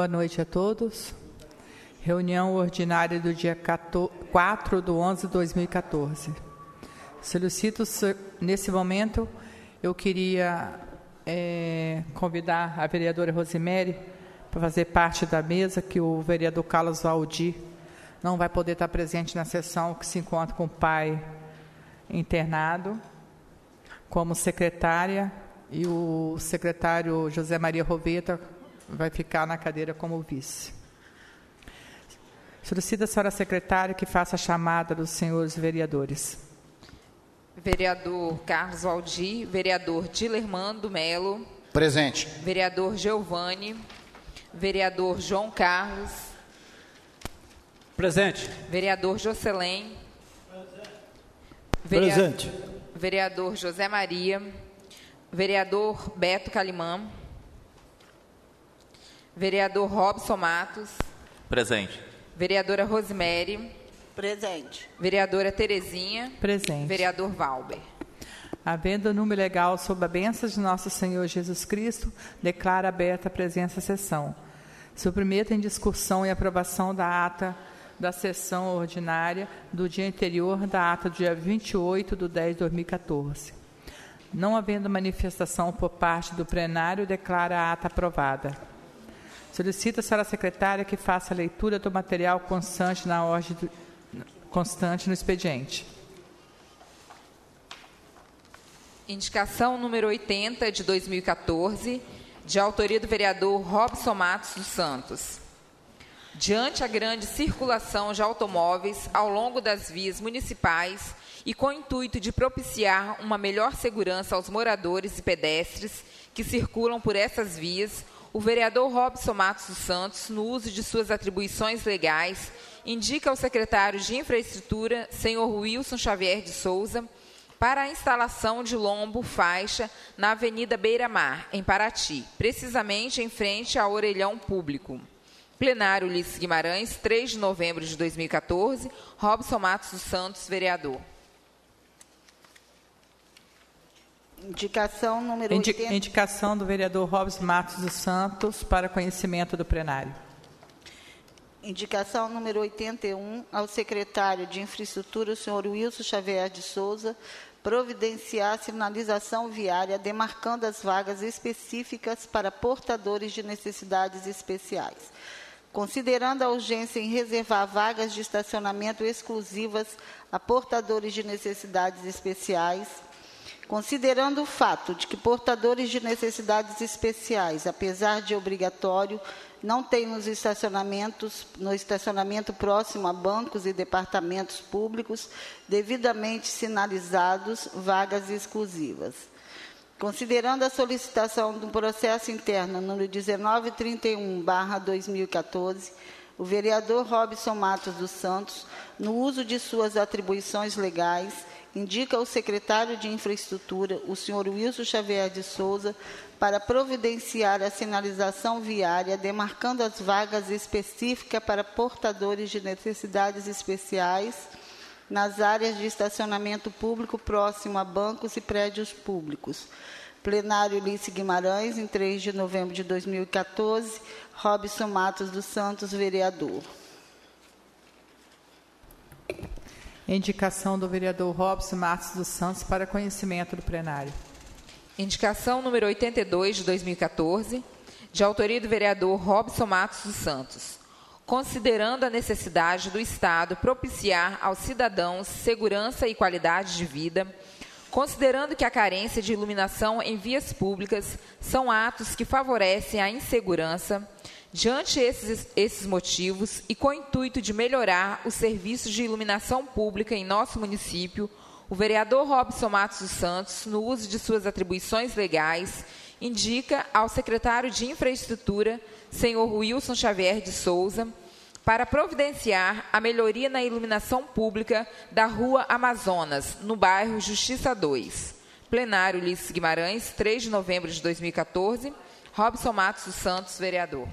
Boa noite a todos. Reunião ordinária do dia 4 de 11 de 2014. Solicito, nesse momento, eu queria é, convidar a vereadora Rosemary para fazer parte da mesa, que o vereador Carlos Valdir não vai poder estar presente na sessão que se encontra com o pai internado, como secretária, e o secretário José Maria Roveta vai ficar na cadeira como vice. Solicita a senhora secretária que faça a chamada dos senhores vereadores. Vereador Carlos Valdir, vereador Dilermando Melo. Presente. Vereador Giovanni, vereador João Carlos. Presente. Vereador Jocelyn. Presente. Vereador José Maria. Vereador Beto Calimã. Vereador Robson Matos. Presente. Vereadora Rosemary. Presente. Vereadora Terezinha. Presente. Vereador Valber. Havendo número legal sob a bênção de nosso Senhor Jesus Cristo, declara aberta a presença à sessão. Submeto em discussão e aprovação da ata da sessão ordinária do dia anterior da ata do dia 28 de 10 de 2014. Não havendo manifestação por parte do plenário, declara a ata aprovada. Solicita a senhora secretária que faça a leitura do material constante na ordem do, constante no expediente. Indicação número 80 de 2014, de autoria do vereador Robson Matos dos Santos. Diante a grande circulação de automóveis ao longo das vias municipais e com o intuito de propiciar uma melhor segurança aos moradores e pedestres que circulam por essas vias, o vereador Robson Matos dos Santos, no uso de suas atribuições legais, indica ao secretário de Infraestrutura, senhor Wilson Xavier de Souza, para a instalação de lombo faixa na Avenida Beira Mar, em Paraty, precisamente em frente ao orelhão público. Plenário Ulisses Guimarães, 3 de novembro de 2014, Robson Matos dos Santos, vereador. Indicação número Indi 80. Indicação do vereador Robson Matos dos Santos para conhecimento do plenário. Indicação número 81 ao secretário de Infraestrutura, o senhor Wilson Xavier de Souza, providenciar sinalização viária demarcando as vagas específicas para portadores de necessidades especiais. Considerando a urgência em reservar vagas de estacionamento exclusivas a portadores de necessidades especiais, considerando o fato de que portadores de necessidades especiais, apesar de obrigatório, não têm nos estacionamentos, no estacionamento próximo a bancos e departamentos públicos devidamente sinalizados vagas exclusivas. Considerando a solicitação do processo interno número 1931/2014, o vereador Robson Matos dos Santos, no uso de suas atribuições legais, indica ao secretário de Infraestrutura, o senhor Wilson Xavier de Souza, para providenciar a sinalização viária, demarcando as vagas específicas para portadores de necessidades especiais nas áreas de estacionamento público próximo a bancos e prédios públicos. Plenário Ulisses Guimarães, em 3 de novembro de 2014, Robson Matos dos Santos, vereador. Indicação do vereador Robson Matos dos Santos para conhecimento do plenário. Indicação número 82 de 2014, de autoria do vereador Robson Matos dos Santos. Considerando a necessidade do Estado propiciar aos cidadãos segurança e qualidade de vida, considerando que a carência de iluminação em vias públicas são atos que favorecem a insegurança, Diante esses, esses motivos e com o intuito de melhorar os serviços de iluminação pública em nosso município, o vereador Robson Matos dos Santos, no uso de suas atribuições legais, indica ao secretário de Infraestrutura, senhor Wilson Xavier de Souza, para providenciar a melhoria na iluminação pública da Rua Amazonas, no bairro Justiça 2. Plenário Ulisses Guimarães, 3 de novembro de 2014. Robson Matos dos Santos, vereador.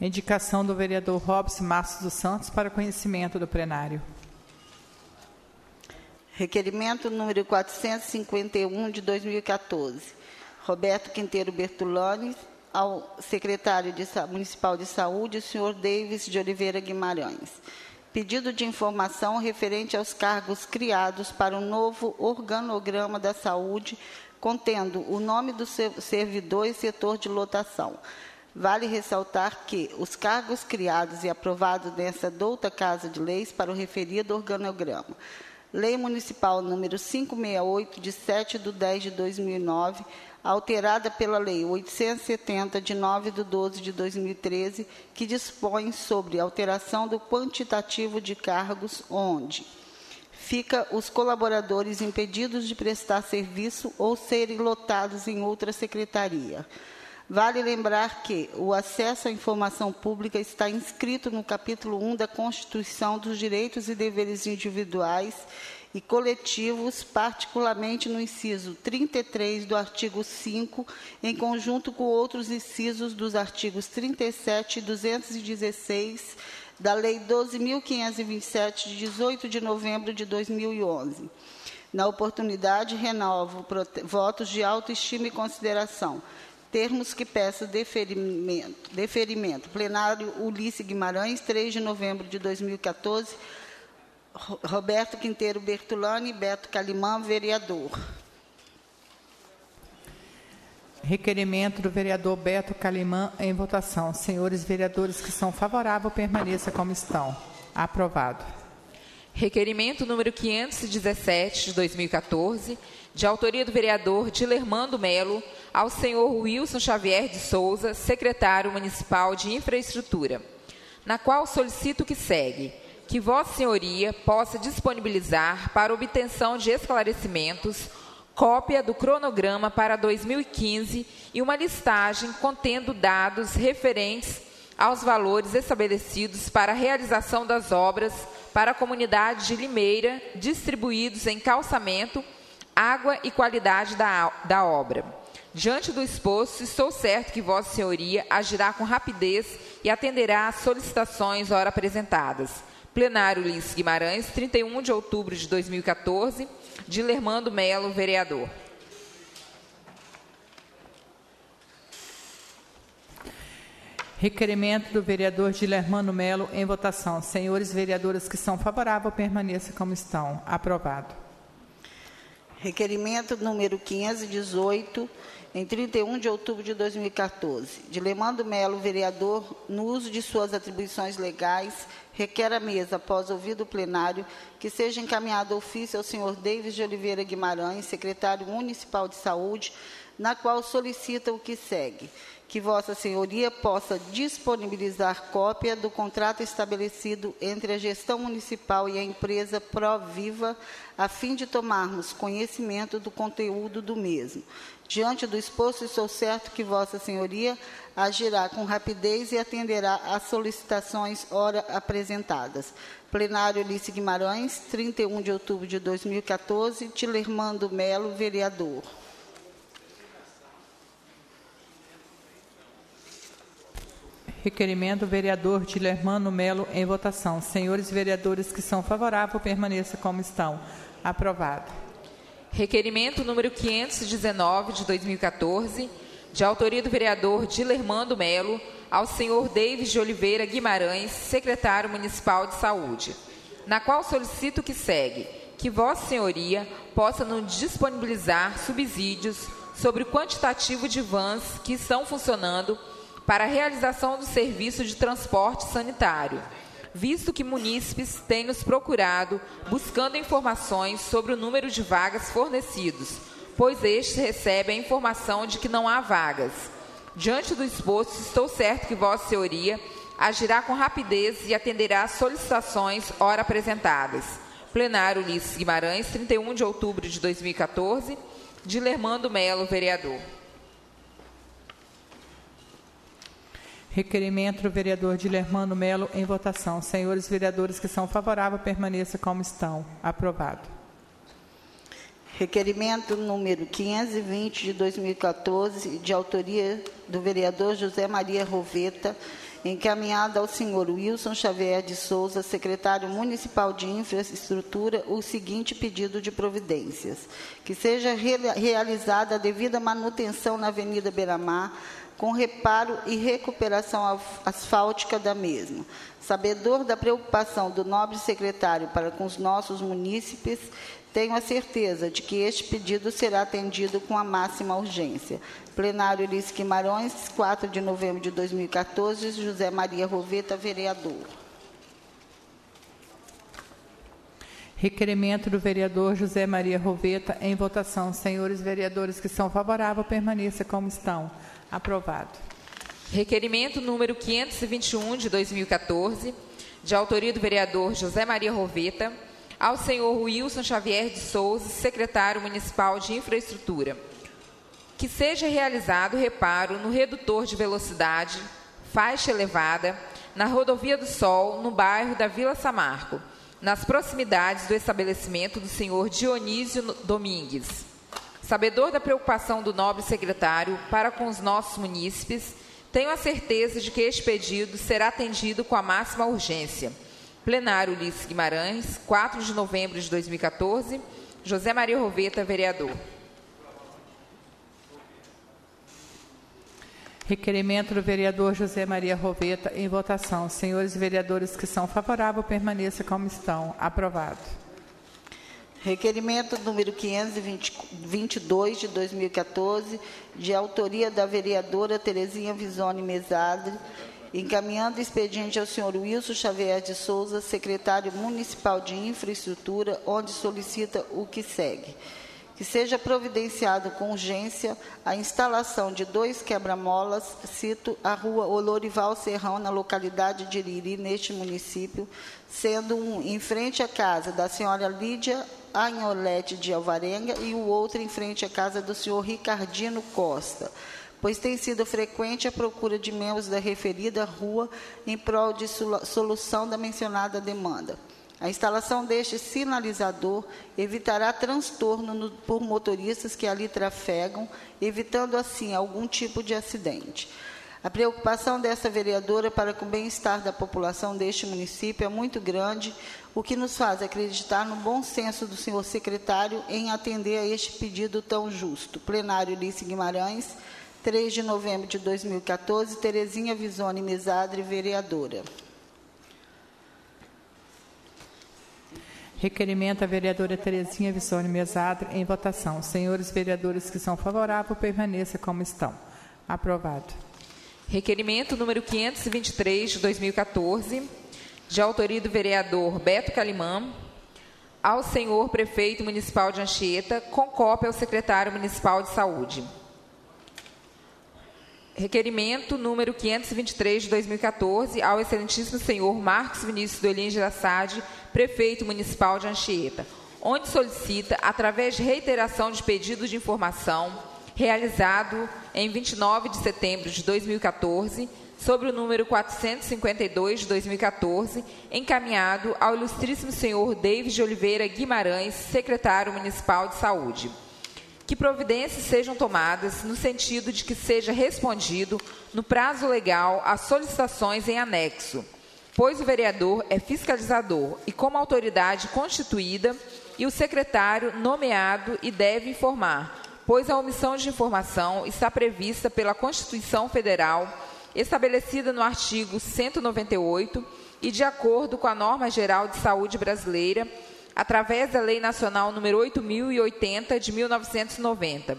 Indicação do vereador Robson Matos dos Santos para conhecimento do plenário. Requerimento número 451 de 2014. Roberto Quinteiro Bertolani, ao secretário de, municipal de saúde, o senhor Davis de Oliveira Guimarães. Pedido de informação referente aos cargos criados para o novo organograma da saúde, contendo o nome do servidor e setor de lotação. Vale ressaltar que os cargos criados e aprovados nessa douta Casa de Leis para o referido organograma. Lei Municipal número 568, de 7 de 10 de 2009, alterada pela Lei 870, de 9 de 12 de 2013, que dispõe sobre alteração do quantitativo de cargos onde fica os colaboradores impedidos de prestar serviço ou serem lotados em outra secretaria. Vale lembrar que o acesso à informação pública está inscrito no capítulo 1 da Constituição dos Direitos e Deveres Individuais e Coletivos, particularmente no inciso 33 do artigo 5, em conjunto com outros incisos dos artigos 37 e 216 da Lei 12.527, de 18 de novembro de 2011. Na oportunidade, renovo votos de autoestima e consideração termos que peço deferimento. Deferimento. Plenário Ulisses Guimarães, 3 de novembro de 2014. Roberto Quinteiro Bertolani, Beto Calimã, vereador. Requerimento do vereador Beto Calimã em votação. Senhores vereadores que são favoráveis, permaneça como estão. Aprovado. Requerimento número 517 de 2014, de autoria do vereador Dilermando Melo, ao senhor Wilson Xavier de Souza, secretário municipal de infraestrutura, na qual solicito que segue que Vossa Senhoria possa disponibilizar para obtenção de esclarecimentos cópia do cronograma para 2015 e uma listagem contendo dados referentes aos valores estabelecidos para a realização das obras para a comunidade de Limeira, distribuídos em calçamento, água e qualidade da, da obra. Diante do exposto, estou certo que Vossa Senhoria agirá com rapidez e atenderá às solicitações ora apresentadas. Plenário Ulisses Guimarães, 31 de outubro de 2014, de Lermando Melo, vereador. Requerimento do vereador Gilermano Melo em votação. Senhores vereadores que são favoráveis, permaneçam como estão. Aprovado. Requerimento número 518 em 31 de outubro de 2014, de Lemando Melo, vereador, no uso de suas atribuições legais, requer a mesa, após ouvido o plenário, que seja encaminhado ofício ao senhor Davis de Oliveira Guimarães, secretário municipal de saúde, na qual solicita o que segue que Vossa Senhoria possa disponibilizar cópia do contrato estabelecido entre a gestão municipal e a empresa Proviva, a fim de tomarmos conhecimento do conteúdo do mesmo. Diante do exposto, estou certo que Vossa Senhoria agirá com rapidez e atenderá às solicitações ora apresentadas. Plenário Alice Guimarães, 31 de outubro de 2014, Tilermando Melo, vereador. Requerimento vereador Tilermano Melo em votação. Senhores vereadores que são favoráveis, permaneça como estão. Aprovado. Requerimento número 519 de 2014, de autoria do vereador Dilermando Melo, ao senhor Davis de Oliveira Guimarães, secretário municipal de saúde, na qual solicito que segue que Vossa Senhoria possa nos disponibilizar subsídios sobre o quantitativo de vans que estão funcionando para a realização do serviço de transporte sanitário, visto que munícipes têm nos procurado buscando informações sobre o número de vagas fornecidos, pois estes recebem a informação de que não há vagas. Diante do exposto, estou certo que Vossa Senhoria agirá com rapidez e atenderá às solicitações ora apresentadas. Plenário Ulisses Guimarães, 31 de outubro de 2014, de Lermando Melo, vereador. Requerimento do vereador Dilermano Melo em votação. Senhores vereadores que são favoráveis, permaneça como estão. Aprovado. Requerimento número 520 de 2014, de autoria do vereador José Maria Roveta, encaminhada ao senhor Wilson Xavier de Souza, secretário municipal de infraestrutura, o seguinte pedido de providências: que seja realizada a devida manutenção na Avenida Beira-Mar, com reparo e recuperação asfáltica da mesma. Sabedor da preocupação do nobre secretário para com os nossos munícipes, tenho a certeza de que este pedido será atendido com a máxima urgência. Plenário Elis Guimarães, 4 de novembro de 2014, José Maria Roveta, vereador. Requerimento do vereador José Maria Roveta em votação. Senhores vereadores que são favoráveis, permaneça como estão. Aprovado. Requerimento número 521 de 2014, de autoria do vereador José Maria Roveta, ao senhor Wilson Xavier de Souza, secretário municipal de infraestrutura, que seja realizado reparo no redutor de velocidade, faixa elevada, na rodovia do Sol, no bairro da Vila Samarco, nas proximidades do estabelecimento do senhor Dionísio Domingues. Sabedor da preocupação do nobre secretário para com os nossos munícipes, tenho a certeza de que este pedido será atendido com a máxima urgência Plenário Ulisses Guimarães, 4 de novembro de 2014. José Maria Roveta, vereador. Requerimento do vereador José Maria Roveta em votação. Senhores vereadores que são favoráveis, permaneça como estão. Aprovado. Requerimento número 522 de 2014, de autoria da vereadora Terezinha Visoni Mesadre, encaminhando expediente ao senhor Wilson Xavier de Souza, secretário municipal de infraestrutura, onde solicita o que segue. Que seja providenciado com urgência a instalação de dois quebra-molas, cito a rua Olorival Serrão, na localidade de Iriri, neste município, sendo um em frente à casa da senhora Lídia Anholete de Alvarenga e o outro em frente à casa do senhor Ricardino Costa pois tem sido frequente a procura de membros da referida rua em prol de solução da mencionada demanda. A instalação deste sinalizador evitará transtorno no, por motoristas que ali trafegam, evitando assim algum tipo de acidente. A preocupação dessa vereadora para com o bem-estar da população deste município é muito grande, o que nos faz acreditar no bom senso do senhor secretário em atender a este pedido tão justo. Plenário Lice Guimarães, 3 de novembro de 2014, Terezinha Visone Mesadre, vereadora. Requerimento à vereadora Terezinha Visone Mesadre em votação. Senhores vereadores que são favoráveis, permaneça como estão. Aprovado. Requerimento número 523 de 2014, de autoria do vereador Beto Calimã, ao senhor prefeito municipal de Anchieta, com cópia ao secretário municipal de saúde. Requerimento número 523 de 2014 ao excelentíssimo senhor Marcos Vinícius Dolin Girassade, prefeito municipal de Anchieta, onde solicita, através de reiteração de pedido de informação realizado em 29 de setembro de 2014, sobre o número 452 de 2014, encaminhado ao ilustríssimo senhor David de Oliveira Guimarães, secretário municipal de saúde. Que providências sejam tomadas no sentido de que seja respondido no prazo legal às solicitações em anexo, pois o vereador é fiscalizador e como autoridade constituída e o secretário nomeado e deve informar, pois a omissão de informação está prevista pela Constituição Federal, estabelecida no artigo 198 e de acordo com a norma geral de saúde brasileira através da Lei Nacional número 8080 de 1990,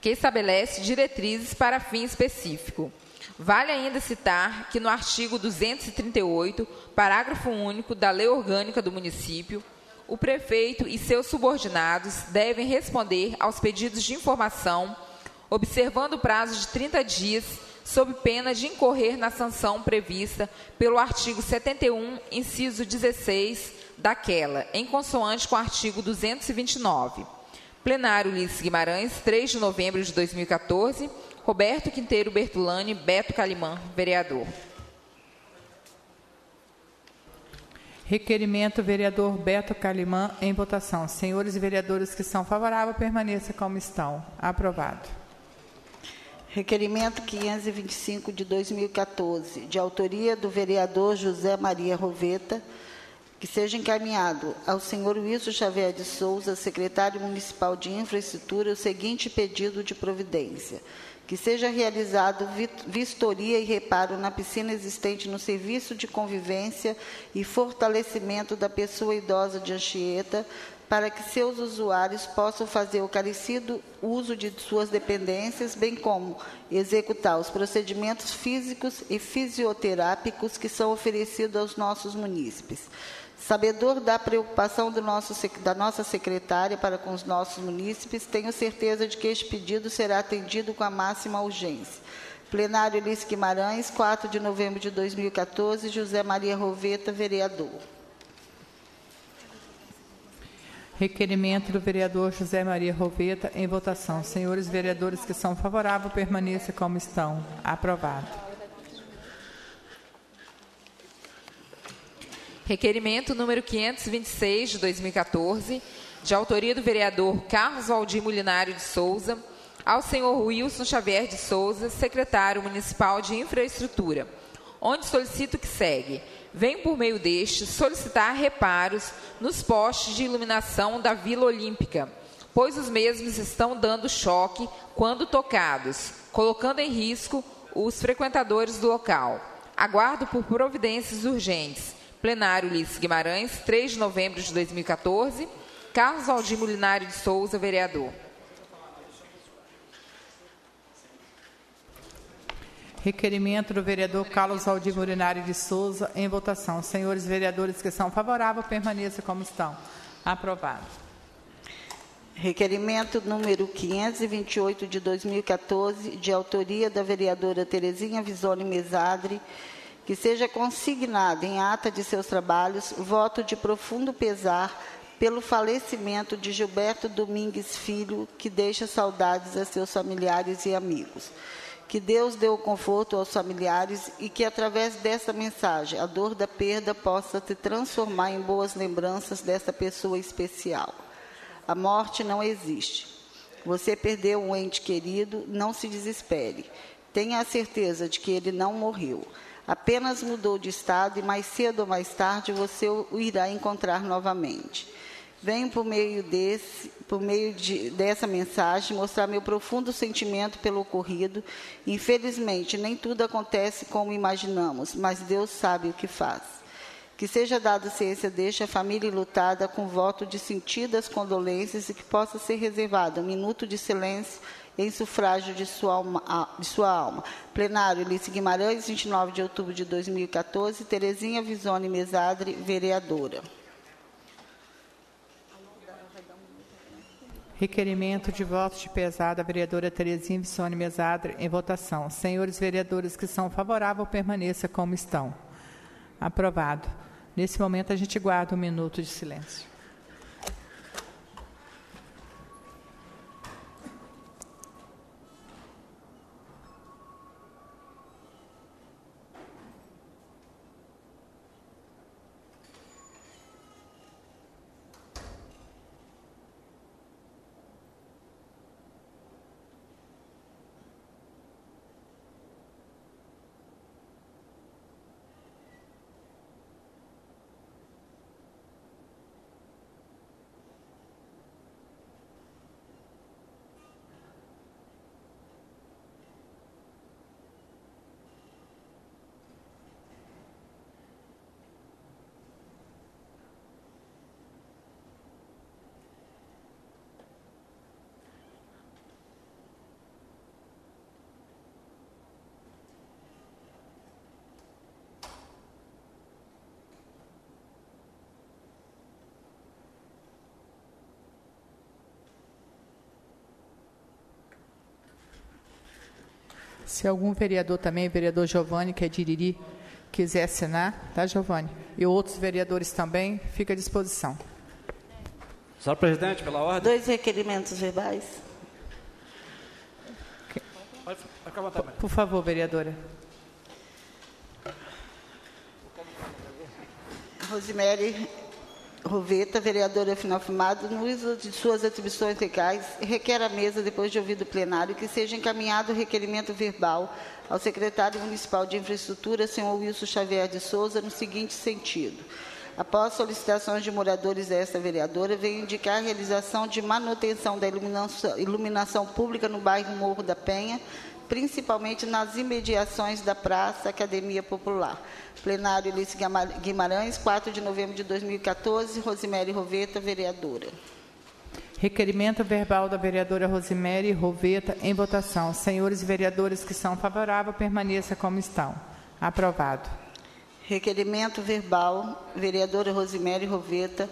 que estabelece diretrizes para fim específico. Vale ainda citar que no artigo 238, parágrafo único da Lei Orgânica do Município, o prefeito e seus subordinados devem responder aos pedidos de informação, observando o prazo de 30 dias, sob pena de incorrer na sanção prevista pelo artigo 71, inciso 16 daquela, em consoante com o artigo 229. Plenário Ulisses Guimarães, 3 de novembro de 2014. Roberto Quinteiro Bertulani, Beto Calimã, vereador. Requerimento vereador Beto Calimã em votação. Senhores vereadores que são favoráveis, permaneça como estão. Aprovado. Requerimento 525 de 2014, de autoria do vereador José Maria Roveta, que seja encaminhado ao senhor Wilson Xavier de Souza, secretário municipal de infraestrutura, o seguinte pedido de providência: que seja realizado vistoria e reparo na piscina existente no serviço de convivência e fortalecimento da pessoa idosa de Anchieta, para que seus usuários possam fazer o carecido uso de suas dependências, bem como executar os procedimentos físicos e fisioterápicos que são oferecidos aos nossos munícipes. Sabedor da preocupação nosso, da nossa secretária para com os nossos munícipes, tenho certeza de que este pedido será atendido com a máxima urgência. Plenário Elis Guimarães, 4 de novembro de 2014, José Maria Roveta, vereador. Requerimento do vereador José Maria Roveta em votação. Senhores vereadores que são favoráveis, permaneça como estão. Aprovado. Requerimento número 526 de 2014, de autoria do vereador Carlos Valdir Mulinário de Souza, ao senhor Wilson Xavier de Souza, secretário municipal de infraestrutura, onde solicito que segue vem por meio deste solicitar reparos nos postes de iluminação da Vila Olímpica, pois os mesmos estão dando choque quando tocados, colocando em risco os frequentadores do local. Aguardo por providências urgentes. Plenário Ulisses Guimarães, 3 de novembro de 2014. Carlos Aldir Mulinário de Souza, vereador. Requerimento do vereador Carlos Aldir Murinário de Souza em votação. Senhores vereadores que são favoráveis, permaneçam como estão. Aprovado. Requerimento número 528 de 2014, de autoria da vereadora Terezinha Visoni Mesadre, que seja consignado em ata de seus trabalhos voto de profundo pesar pelo falecimento de Gilberto Domingues Filho, que deixa saudades a seus familiares e amigos que Deus dê o conforto aos familiares e que, através dessa mensagem, a dor da perda possa se transformar em boas lembranças dessa pessoa especial. A morte não existe. Você perdeu um ente querido, não se desespere. Tenha a certeza de que ele não morreu. Apenas mudou de estado e mais cedo ou mais tarde você o irá encontrar novamente. Venho por meio, desse, por meio de, dessa mensagem mostrar meu profundo sentimento pelo ocorrido. Infelizmente, nem tudo acontece como imaginamos, mas Deus sabe o que faz. Que seja dada ciência deste a família lutada com voto de sentidas condolências e que possa ser reservado um minuto de silêncio em sufrágio de sua alma. De sua alma. Plenário, Alice Guimarães, 29 de outubro de 2014, Terezinha Visone Mesadre, vereadora. Requerimento de votos de pesada, vereadora Terezinha Vissone Mesadre, em votação. Senhores vereadores que são favoráveis, permaneça como estão. Aprovado. Nesse momento, a gente guarda um minuto de silêncio. Se algum vereador também, vereador Giovanni, que é de Iriri, quiser assinar, tá, Giovanni? E outros vereadores também, fica à disposição. Senhora Presidente, pela ordem. Dois requerimentos verbais. Por, por favor, vereadora. Rosemary Roveta, vereadora final firmado, no uso de suas atribuições legais, requer à mesa, depois de ouvido o plenário, que seja encaminhado o requerimento verbal ao secretário municipal de infraestrutura, senhor Wilson Xavier de Souza, no seguinte sentido. Após solicitações de moradores desta vereadora, venho indicar a realização de manutenção da iluminação, iluminação pública no bairro Morro da Penha, principalmente nas imediações da Praça Academia Popular. Plenário Elice Guimarães, 4 de novembro de 2014, Rosemary Roveta, vereadora. Requerimento verbal da vereadora Rosemary Roveta em votação. Senhores vereadores que são favoráveis, permaneça como estão. Aprovado. Requerimento verbal, vereadora Rosemary Roveta,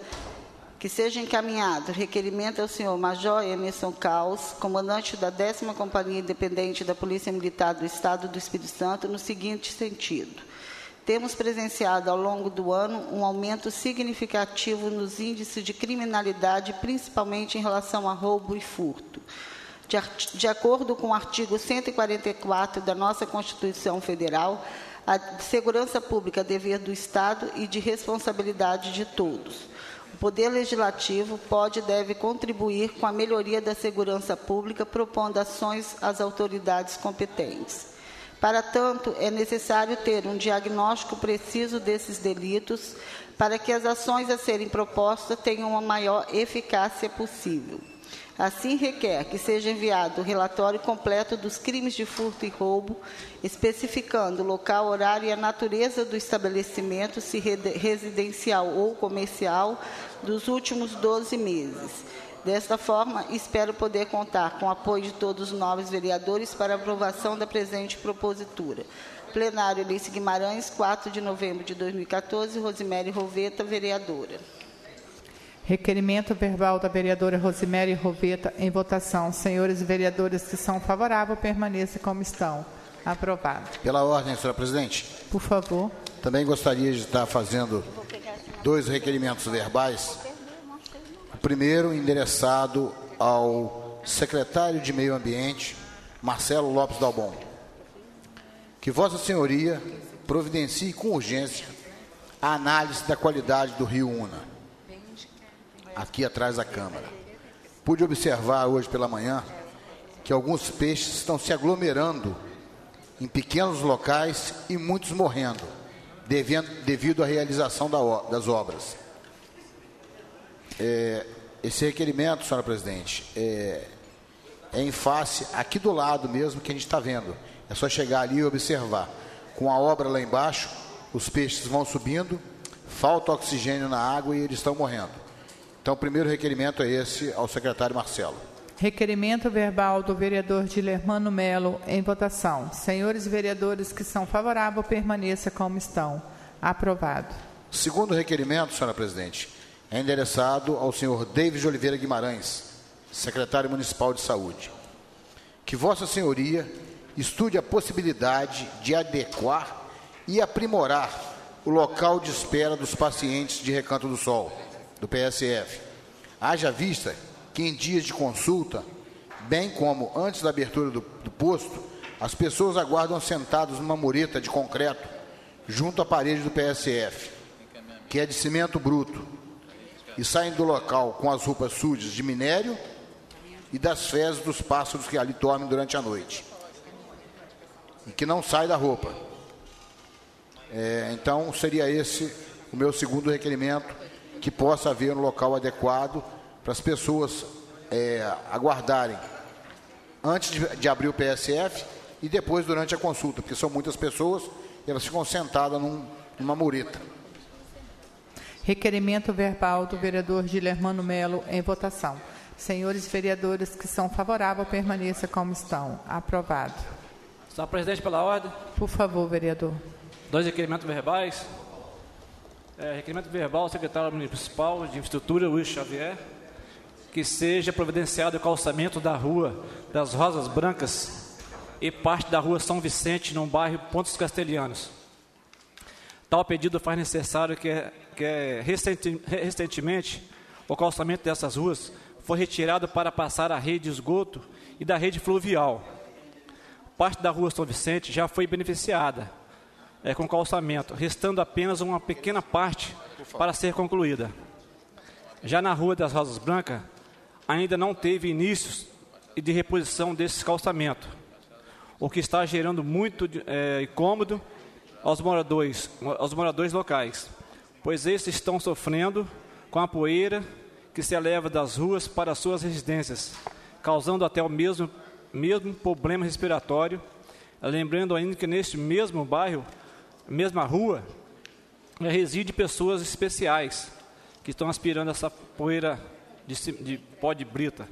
que seja encaminhado requerimento ao senhor Major Emerson Caos, comandante da 10 Companhia Independente da Polícia Militar do Estado do Espírito Santo, no seguinte sentido temos presenciado ao longo do ano um aumento significativo nos índices de criminalidade, principalmente em relação a roubo e furto. De, de acordo com o artigo 144 da nossa Constituição Federal, a segurança pública é dever do Estado e de responsabilidade de todos. O Poder Legislativo pode e deve contribuir com a melhoria da segurança pública, propondo ações às autoridades competentes. Para tanto, é necessário ter um diagnóstico preciso desses delitos para que as ações a serem propostas tenham uma maior eficácia possível. Assim, requer que seja enviado o relatório completo dos crimes de furto e roubo, especificando local, horário e a natureza do estabelecimento, se residencial ou comercial, dos últimos 12 meses Desta forma, espero poder contar com o apoio de todos os novos vereadores para aprovação da presente propositura. Plenário Alice Guimarães, 4 de novembro de 2014, Rosemary Roveta, vereadora. Requerimento verbal da vereadora Rosemary Roveta em votação. Senhores vereadores que são favoráveis, permaneçam como estão. Aprovado. Pela ordem, senhora presidente. Por favor. Também gostaria de estar fazendo dois requerimentos verbais primeiro endereçado ao secretário de Meio Ambiente, Marcelo Lopes Dalbon. Que Vossa Senhoria providencie com urgência a análise da qualidade do rio Una, aqui atrás da Câmara. Pude observar hoje pela manhã que alguns peixes estão se aglomerando em pequenos locais e muitos morrendo, devido à realização das obras. É, esse requerimento, senhora presidente, é, é em face, aqui do lado mesmo que a gente está vendo. É só chegar ali e observar. Com a obra lá embaixo, os peixes vão subindo, falta oxigênio na água e eles estão morrendo. Então, o primeiro requerimento é esse ao secretário Marcelo. Requerimento verbal do vereador Dilermano Melo em votação. Senhores vereadores que são favoráveis, permaneça como estão. Aprovado. Segundo requerimento, senhora presidente, é endereçado ao senhor David Oliveira Guimarães, secretário municipal de saúde. Que Vossa Senhoria estude a possibilidade de adequar e aprimorar o local de espera dos pacientes de Recanto do Sol, do PSF. Haja vista que em dias de consulta, bem como antes da abertura do, do posto, as pessoas aguardam sentadas numa mureta de concreto junto à parede do PSF, que é de cimento bruto, e saem do local com as roupas sujas de minério e das fezes dos pássaros que ali dormem durante a noite. E que não sai da roupa. É, então, seria esse o meu segundo requerimento, que possa haver um local adequado para as pessoas é, aguardarem antes de, de, abrir o PSF e depois durante a consulta, porque são muitas pessoas e elas ficam sentadas num, numa mureta. Requerimento verbal do vereador Gilermano Melo em votação. Senhores vereadores que são favoráveis, permaneça como estão. Aprovado. Senhor presidente, pela ordem. Por favor, vereador. Dois requerimentos verbais. É, requerimento verbal ao secretário municipal de infraestrutura, Luiz Xavier, que seja providenciado o calçamento da rua das Rosas Brancas e parte da rua São Vicente, no bairro Pontos Castelhanos. Tal pedido faz necessário que que recentemente o calçamento dessas ruas foi retirado para passar a rede de esgoto e da rede fluvial. Parte da rua São Vicente já foi beneficiada é, com calçamento, restando apenas uma pequena parte para ser concluída. Já na Rua das Rosas Brancas, ainda não teve inícios de reposição desse calçamento, o que está gerando muito é, incômodo aos moradores, aos moradores locais, pois estes estão sofrendo com a poeira que se eleva das ruas para suas residências, causando até o mesmo, mesmo problema respiratório. Lembrando ainda que neste mesmo bairro, mesma rua, reside pessoas especiais que estão aspirando essa poeira de, de pó de brita.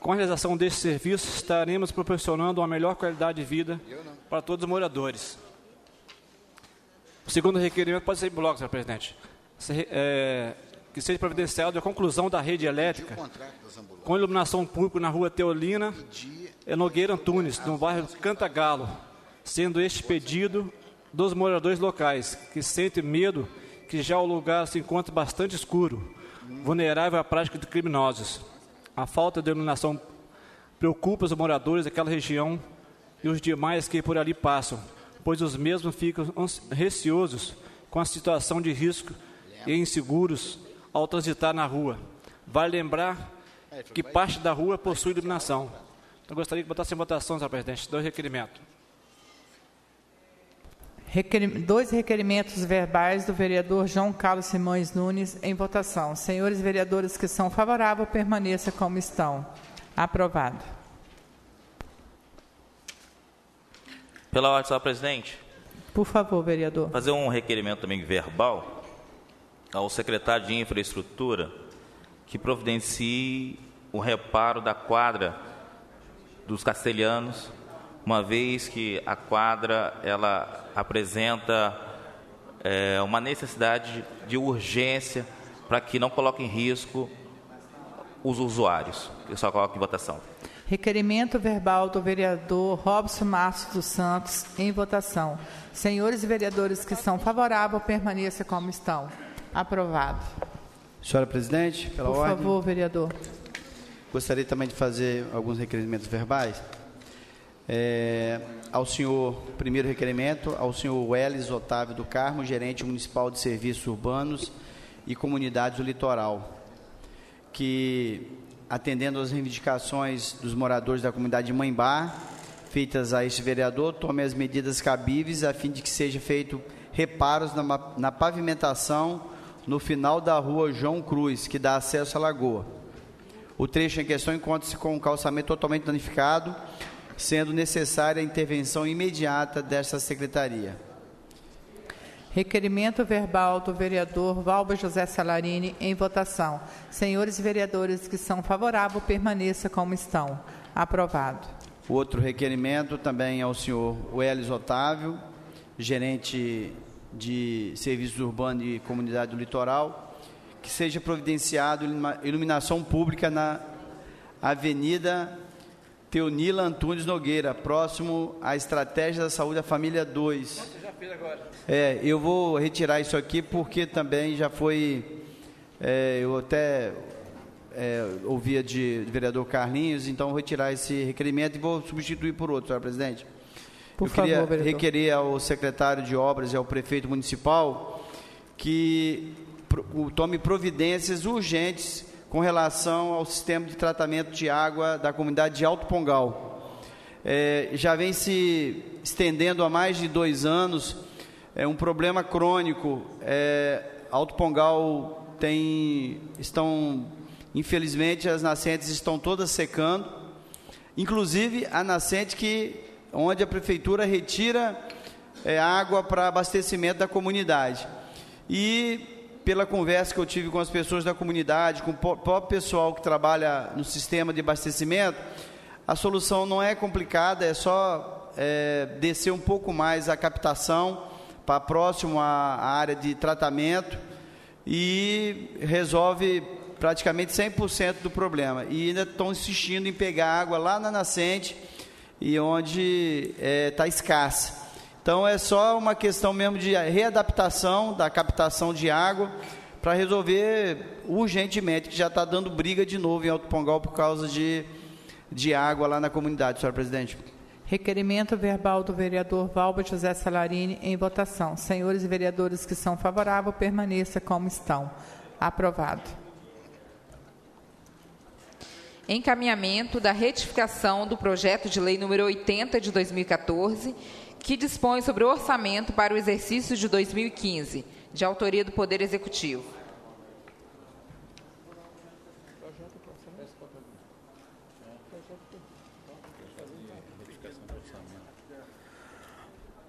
Com a realização desse serviço, estaremos proporcionando uma melhor qualidade de vida para todos os moradores. O segundo requerimento pode ser em bloco, senhor presidente. É, que seja providenciado a conclusão da rede elétrica com iluminação pública na rua Teolina e Nogueira Antunes, no bairro Cantagalo, sendo este pedido dos moradores locais, que sentem medo que já o lugar se encontra bastante escuro, vulnerável à prática de criminosos. A falta de iluminação preocupa os moradores daquela região e os demais que por ali passam, pois os mesmos ficam receosos com a situação de risco e inseguros ao transitar na rua. Vale lembrar que parte da rua possui iluminação. Então, gostaria que botasse em votação, senhor presidente, dois requerimentos. Dois requerimentos verbais do vereador João Carlos Simões Nunes em votação. Senhores vereadores que são favoráveis, permaneça como estão. Aprovado. Pela ordem, senhor presidente. Por favor, vereador. Fazer um requerimento também verbal ao secretário de Infraestrutura que providencie o reparo da quadra dos castelhanos uma vez que a quadra ela apresenta é, uma necessidade de urgência para que não coloque em risco os usuários. Eu só coloco em votação. Requerimento verbal do vereador Robson Márcio dos Santos em votação. Senhores vereadores que são favoráveis, permaneça como estão. Aprovado. Senhora presidente, pela Por ordem. Por favor, vereador. Gostaria também de fazer alguns requerimentos verbais. É, ao senhor, primeiro requerimento, ao senhor Welles Otávio do Carmo, gerente municipal de serviços urbanos e comunidades do litoral, que, atendendo às reivindicações dos moradores da comunidade de Mãembar, feitas a este vereador, tome as medidas cabíveis a fim de que seja feito reparos na, na pavimentação no final da rua João Cruz, que dá acesso à lagoa. O trecho em questão encontra-se com um calçamento totalmente danificado, sendo necessária a intervenção imediata desta secretaria. Requerimento verbal do vereador Valba José Salarini em votação. Senhores vereadores que são favoráveis, permaneça como estão. Aprovado. O outro requerimento também é ao senhor Welles Otávio, gerente de serviços urbanos e comunidade do litoral, que seja providenciado iluminação pública na Avenida Teonila Antunes Nogueira, próximo à Estratégia da Saúde da Família 2. Você já fez agora. É, eu vou retirar isso aqui porque também já foi. É, eu até é, ouvia de, de vereador Carlinhos, então vou retirar esse requerimento e vou substituir por outro, senhor presidente. Por eu favor, queria vereador. requerer ao secretário de obras e ao prefeito municipal que tome providências urgentes com relação ao sistema de tratamento de água da comunidade de Alto Pongal. É, já vem se estendendo há mais de dois anos, é um problema crônico. É, Alto Pongal tem, estão, infelizmente, as nascentes estão todas secando, inclusive a nascente que, onde a prefeitura retira é, água para abastecimento da comunidade. E pela conversa que eu tive com as pessoas da comunidade, com o próprio pessoal que trabalha no sistema de abastecimento, a solução não é complicada, é só é, descer um pouco mais a captação para próximo à, área de tratamento e resolve praticamente 100% do problema. E ainda estão insistindo em pegar água lá na nascente e onde está é, tá escassa. Então é só uma questão mesmo de readaptação da captação de água para resolver urgentemente, que já está dando briga de novo em Alto Pongal por causa de, de água lá na comunidade, senhor presidente. Requerimento verbal do vereador Valba José Salarini em votação. Senhores vereadores que são favoráveis, permaneça como estão. Aprovado. Encaminhamento da retificação do projeto de lei número 80 de 2014, que dispõe sobre o orçamento para o exercício de 2015, de autoria do Poder Executivo.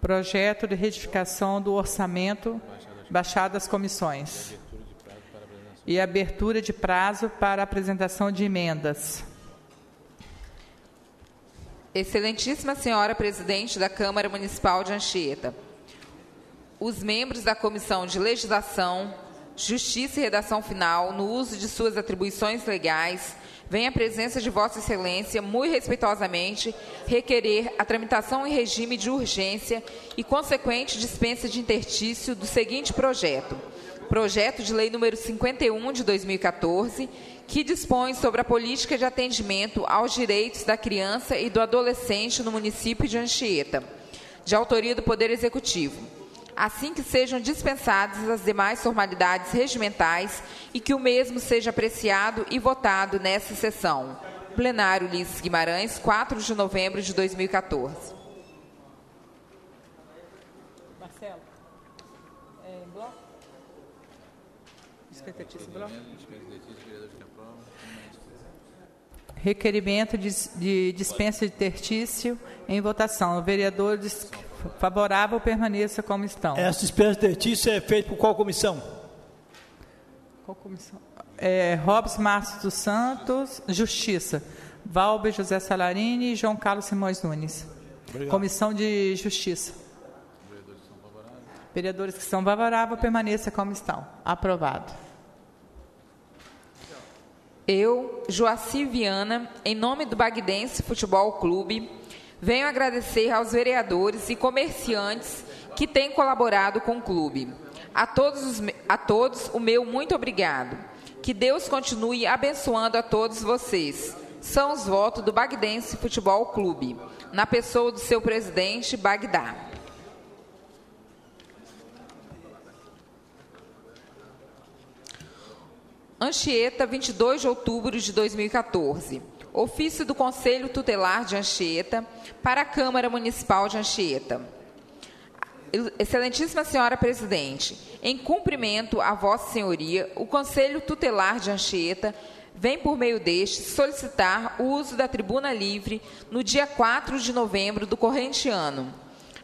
Projeto de retificação do orçamento, baixado às comissões. E abertura de prazo para apresentação de emendas. Excelentíssima Senhora Presidente da Câmara Municipal de Anchieta, os membros da Comissão de Legislação, Justiça e Redação Final, no uso de suas atribuições legais, vem à presença de Vossa Excelência, muito respeitosamente, requerer a tramitação em regime de urgência e consequente dispensa de intertício do seguinte projeto. Projeto de Lei número 51 de 2014, que dispõe sobre a política de atendimento aos direitos da criança e do adolescente no município de Anchieta, de autoria do Poder Executivo assim que sejam dispensadas as demais formalidades regimentais e que o mesmo seja apreciado e votado nessa sessão. Plenário Ulisses Guimarães, 4 de novembro de 2014. Marcelo, é em bloco? Requerimento de, de dispensa de tertício em votação. O vereador Favorável, permaneça como estão. Essa dispensa de tertício é feita por qual comissão? Qual comissão? É, Robson Márcio dos Santos, Justiça. Valber José Salarini e João Carlos Simões Nunes. Obrigado. Comissão de Justiça. Vereadores que são favoráveis, permaneça como estão. Aprovado. Eu, Joaci Viana, em nome do Bagdense Futebol Clube, Venho agradecer aos vereadores e comerciantes que têm colaborado com o clube. A todos, os, a todos o meu muito obrigado. Que Deus continue abençoando a todos vocês. São os votos do Bagdense Futebol Clube, na pessoa do seu presidente, Bagdá. Anchieta, 22 de outubro de 2014 ofício do Conselho Tutelar de Anchieta para a Câmara Municipal de Anchieta. Excelentíssima Senhora Presidente, em cumprimento a Vossa Senhoria, o Conselho Tutelar de Anchieta vem, por meio deste, solicitar o uso da tribuna livre no dia 4 de novembro do corrente ano,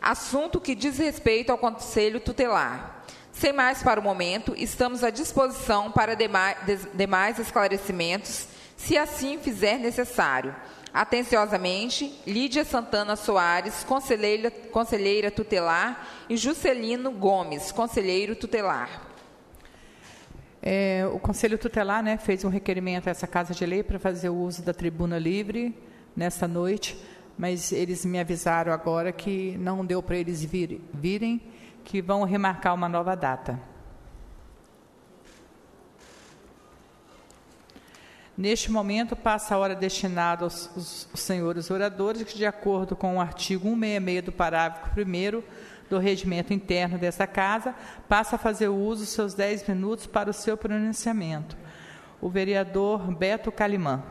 assunto que diz respeito ao Conselho Tutelar. Sem mais para o momento, estamos à disposição para demais, esclarecimentos se assim fizer necessário. Atenciosamente, Lídia Santana Soares, conselheira, conselheira tutelar, e Juscelino Gomes, conselheiro tutelar. É, o Conselho Tutelar né, fez um requerimento a essa Casa de Lei para fazer o uso da tribuna livre nesta noite, mas eles me avisaram agora que não deu para eles vir, virem, que vão remarcar uma nova data. Neste momento, passa a hora destinada aos, aos, aos senhores oradores, que, de acordo com o artigo 166 do parágrafo 1 do regimento interno desta casa, passa a fazer uso dos seus 10 minutos para o seu pronunciamento. O vereador Beto Calimã.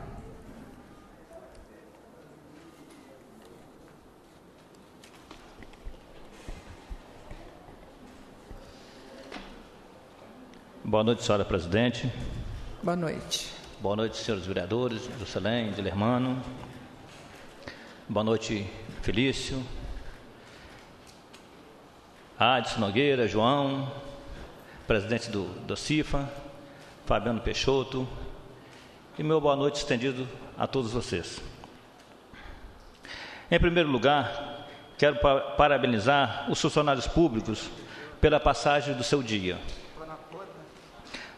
Boa noite, senhora presidente. Boa noite. Boa noite, senhores vereadores, Juscelém, Dilermano. Boa noite, Felício. Adson Nogueira, João, presidente do, da CIFA, Fabiano Peixoto, e meu boa noite estendido a todos vocês. Em primeiro lugar, quero parabenizar os funcionários públicos pela passagem do seu dia.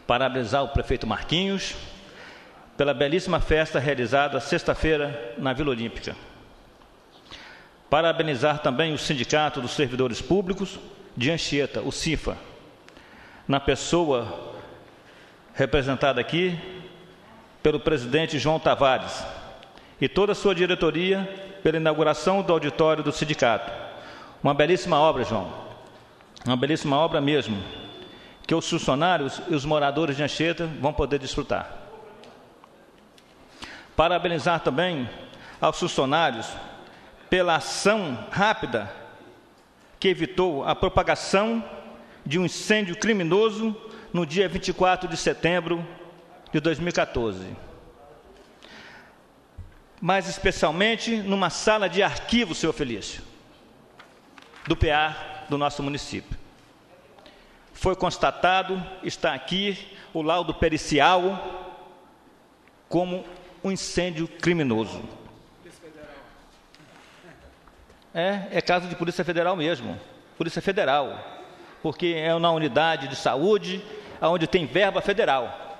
Parabenizar o prefeito Marquinhos, pela belíssima festa realizada sexta-feira na Vila Olímpica. Parabenizar também o Sindicato dos Servidores Públicos de Anchieta, o CIFA, na pessoa representada aqui pelo presidente João Tavares e toda a sua diretoria pela inauguração do auditório do sindicato. Uma belíssima obra, João. Uma belíssima obra mesmo, que os funcionários e os moradores de Anchieta vão poder desfrutar. Parabenizar também aos funcionários pela ação rápida que evitou a propagação de um incêndio criminoso no dia 24 de setembro de 2014. Mais especialmente numa sala de arquivo, senhor Felício, do PA do nosso município. Foi constatado, está aqui, o laudo pericial como um incêndio criminoso. É, é caso de Polícia Federal mesmo, Polícia Federal, porque é na unidade de saúde, onde tem verba federal.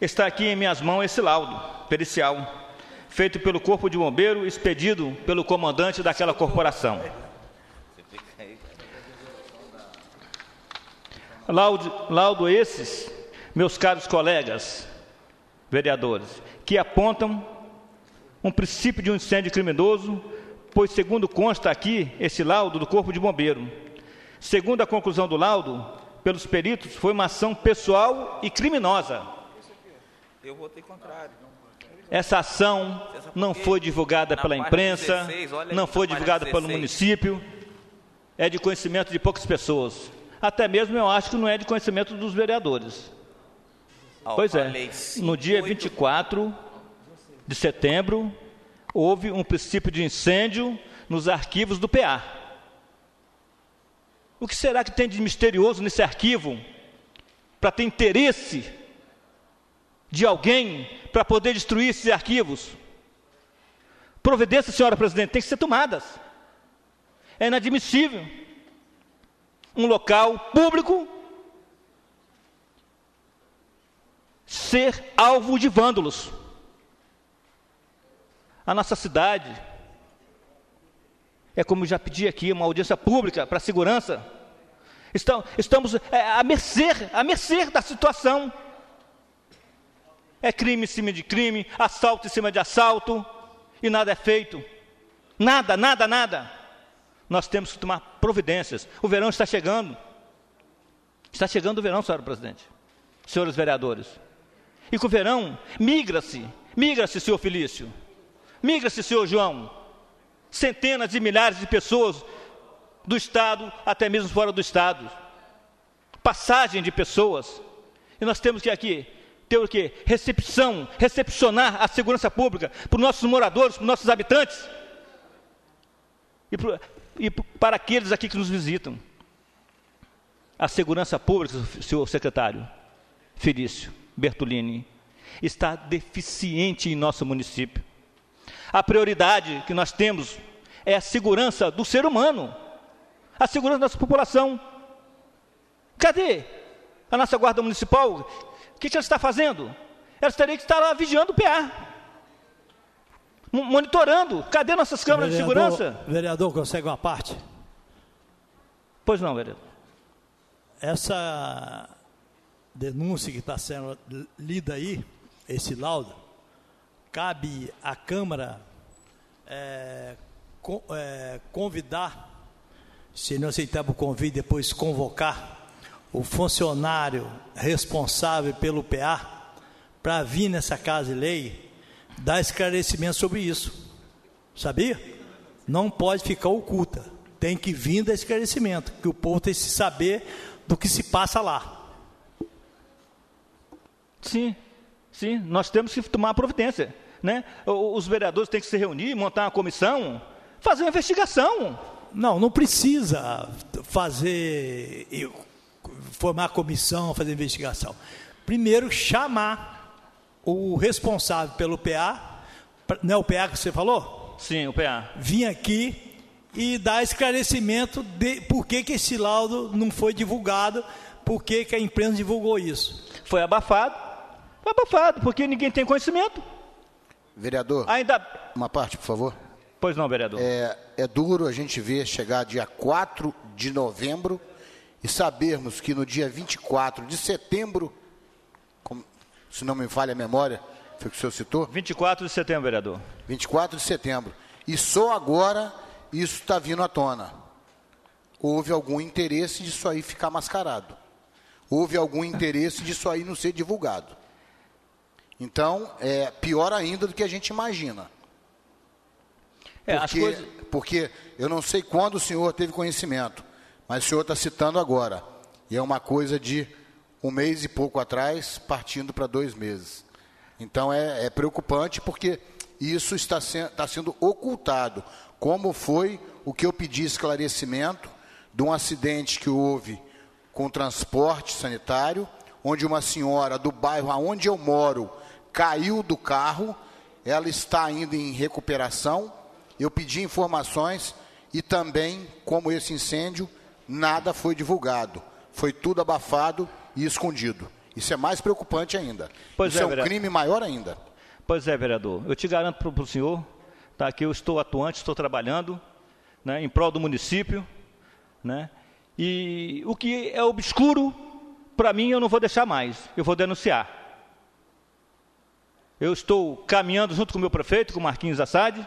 Está aqui em minhas mãos esse laudo pericial, feito pelo Corpo de Bombeiro, expedido pelo comandante daquela corporação. Laudo, laudo esses, meus caros colegas vereadores, que apontam um princípio de um incêndio criminoso, pois, segundo consta aqui esse laudo do Corpo de Bombeiro, segundo a conclusão do laudo, pelos peritos, foi uma ação pessoal e criminosa. Eu votei contrário. Essa ação não foi divulgada pela imprensa, não foi divulgada pelo município, é de conhecimento de poucas pessoas. Até mesmo eu acho que não é de conhecimento dos vereadores. Pois é, no dia 24 de setembro, houve um princípio de incêndio nos arquivos do PA. O que será que tem de misterioso nesse arquivo para ter interesse de alguém para poder destruir esses arquivos? Providências, senhora presidente, tem que ser tomadas. É inadmissível um local público ser alvo de vândalos a nossa cidade. É como já pedi aqui, uma audiência pública para a segurança. Estamos é, à mercê, à mercê da situação. É crime em cima de crime, assalto em cima de assalto, e nada é feito. Nada, nada, nada. Nós temos que tomar providências. O verão está chegando. Está chegando o verão, senhora presidente. Senhores vereadores. E com o verão, migra-se, migra-se, senhor Felício. Migra-se, senhor João. Centenas de milhares de pessoas do Estado, até mesmo fora do Estado. Passagem de pessoas. E nós temos que aqui ter o quê? Recepção, recepcionar a segurança pública para os nossos moradores, para os nossos habitantes. E, e para aqueles aqui que nos visitam. A segurança pública, senhor secretário Felício Bertolini, está deficiente em nosso município. A prioridade que nós temos é a segurança do ser humano, a segurança da nossa população. Cadê a nossa guarda municipal? O que, ela está fazendo? Ela teria que estar lá vigiando o PA, monitorando. Cadê nossas câmeras vereador, de segurança? Vereador, consegue uma parte? Pois não, vereador. Essa denúncia que está sendo lida aí, esse laudo, cabe à Câmara é, com, é, convidar, se não aceitar o convite, depois convocar o funcionário responsável pelo PA para vir nessa casa de lei dar esclarecimento sobre isso. Sabia? Não pode ficar oculta. Tem que vir dar esclarecimento, que o povo tem que saber do que se passa lá. Sim, Sim, nós temos que tomar providência. Né? Os vereadores têm que se reunir, montar uma comissão, fazer uma investigação. Não, não precisa fazer, formar comissão, fazer investigação. Primeiro, chamar o responsável pelo PA, não é o PA que você falou? Sim, o PA. Vir aqui e dar esclarecimento de por que, que esse laudo não foi divulgado, por que, que a imprensa divulgou isso. Foi abafado, abafado, porque ninguém tem conhecimento. Vereador, Ainda... uma parte, por favor. Pois não, vereador. É, é duro a gente ver chegar dia 4 de novembro e sabermos que no dia 24 de setembro, se não me falha a memória, foi o que o senhor citou? 24 de setembro, vereador. 24 de setembro. E só agora isso está vindo à tona. houve algum interesse disso aí ficar mascarado. Houve algum interesse disso aí não ser divulgado. Então, é pior ainda do que a gente imagina. É, porque, coisas... porque eu não sei quando o senhor teve conhecimento, mas o senhor está citando agora. E é uma coisa de um mês e pouco atrás, partindo para dois meses. Então é, é preocupante porque isso está, se, está sendo ocultado, como foi o que eu pedi esclarecimento de um acidente que houve com transporte sanitário, onde uma senhora do bairro aonde eu moro caiu do carro, ela está ainda em recuperação. Eu pedi informações e também, como esse incêndio, nada foi divulgado. Foi tudo abafado e escondido. Isso é mais preocupante ainda. Pois Isso é, é um vereador. crime maior ainda. Pois é, vereador. Eu te garanto para o senhor tá, que eu estou atuante, estou trabalhando né, em prol do município. Né, e o que é obscuro, para mim, eu não vou deixar mais. Eu vou denunciar. Eu estou caminhando junto com o meu prefeito, com o Marquinhos Assad,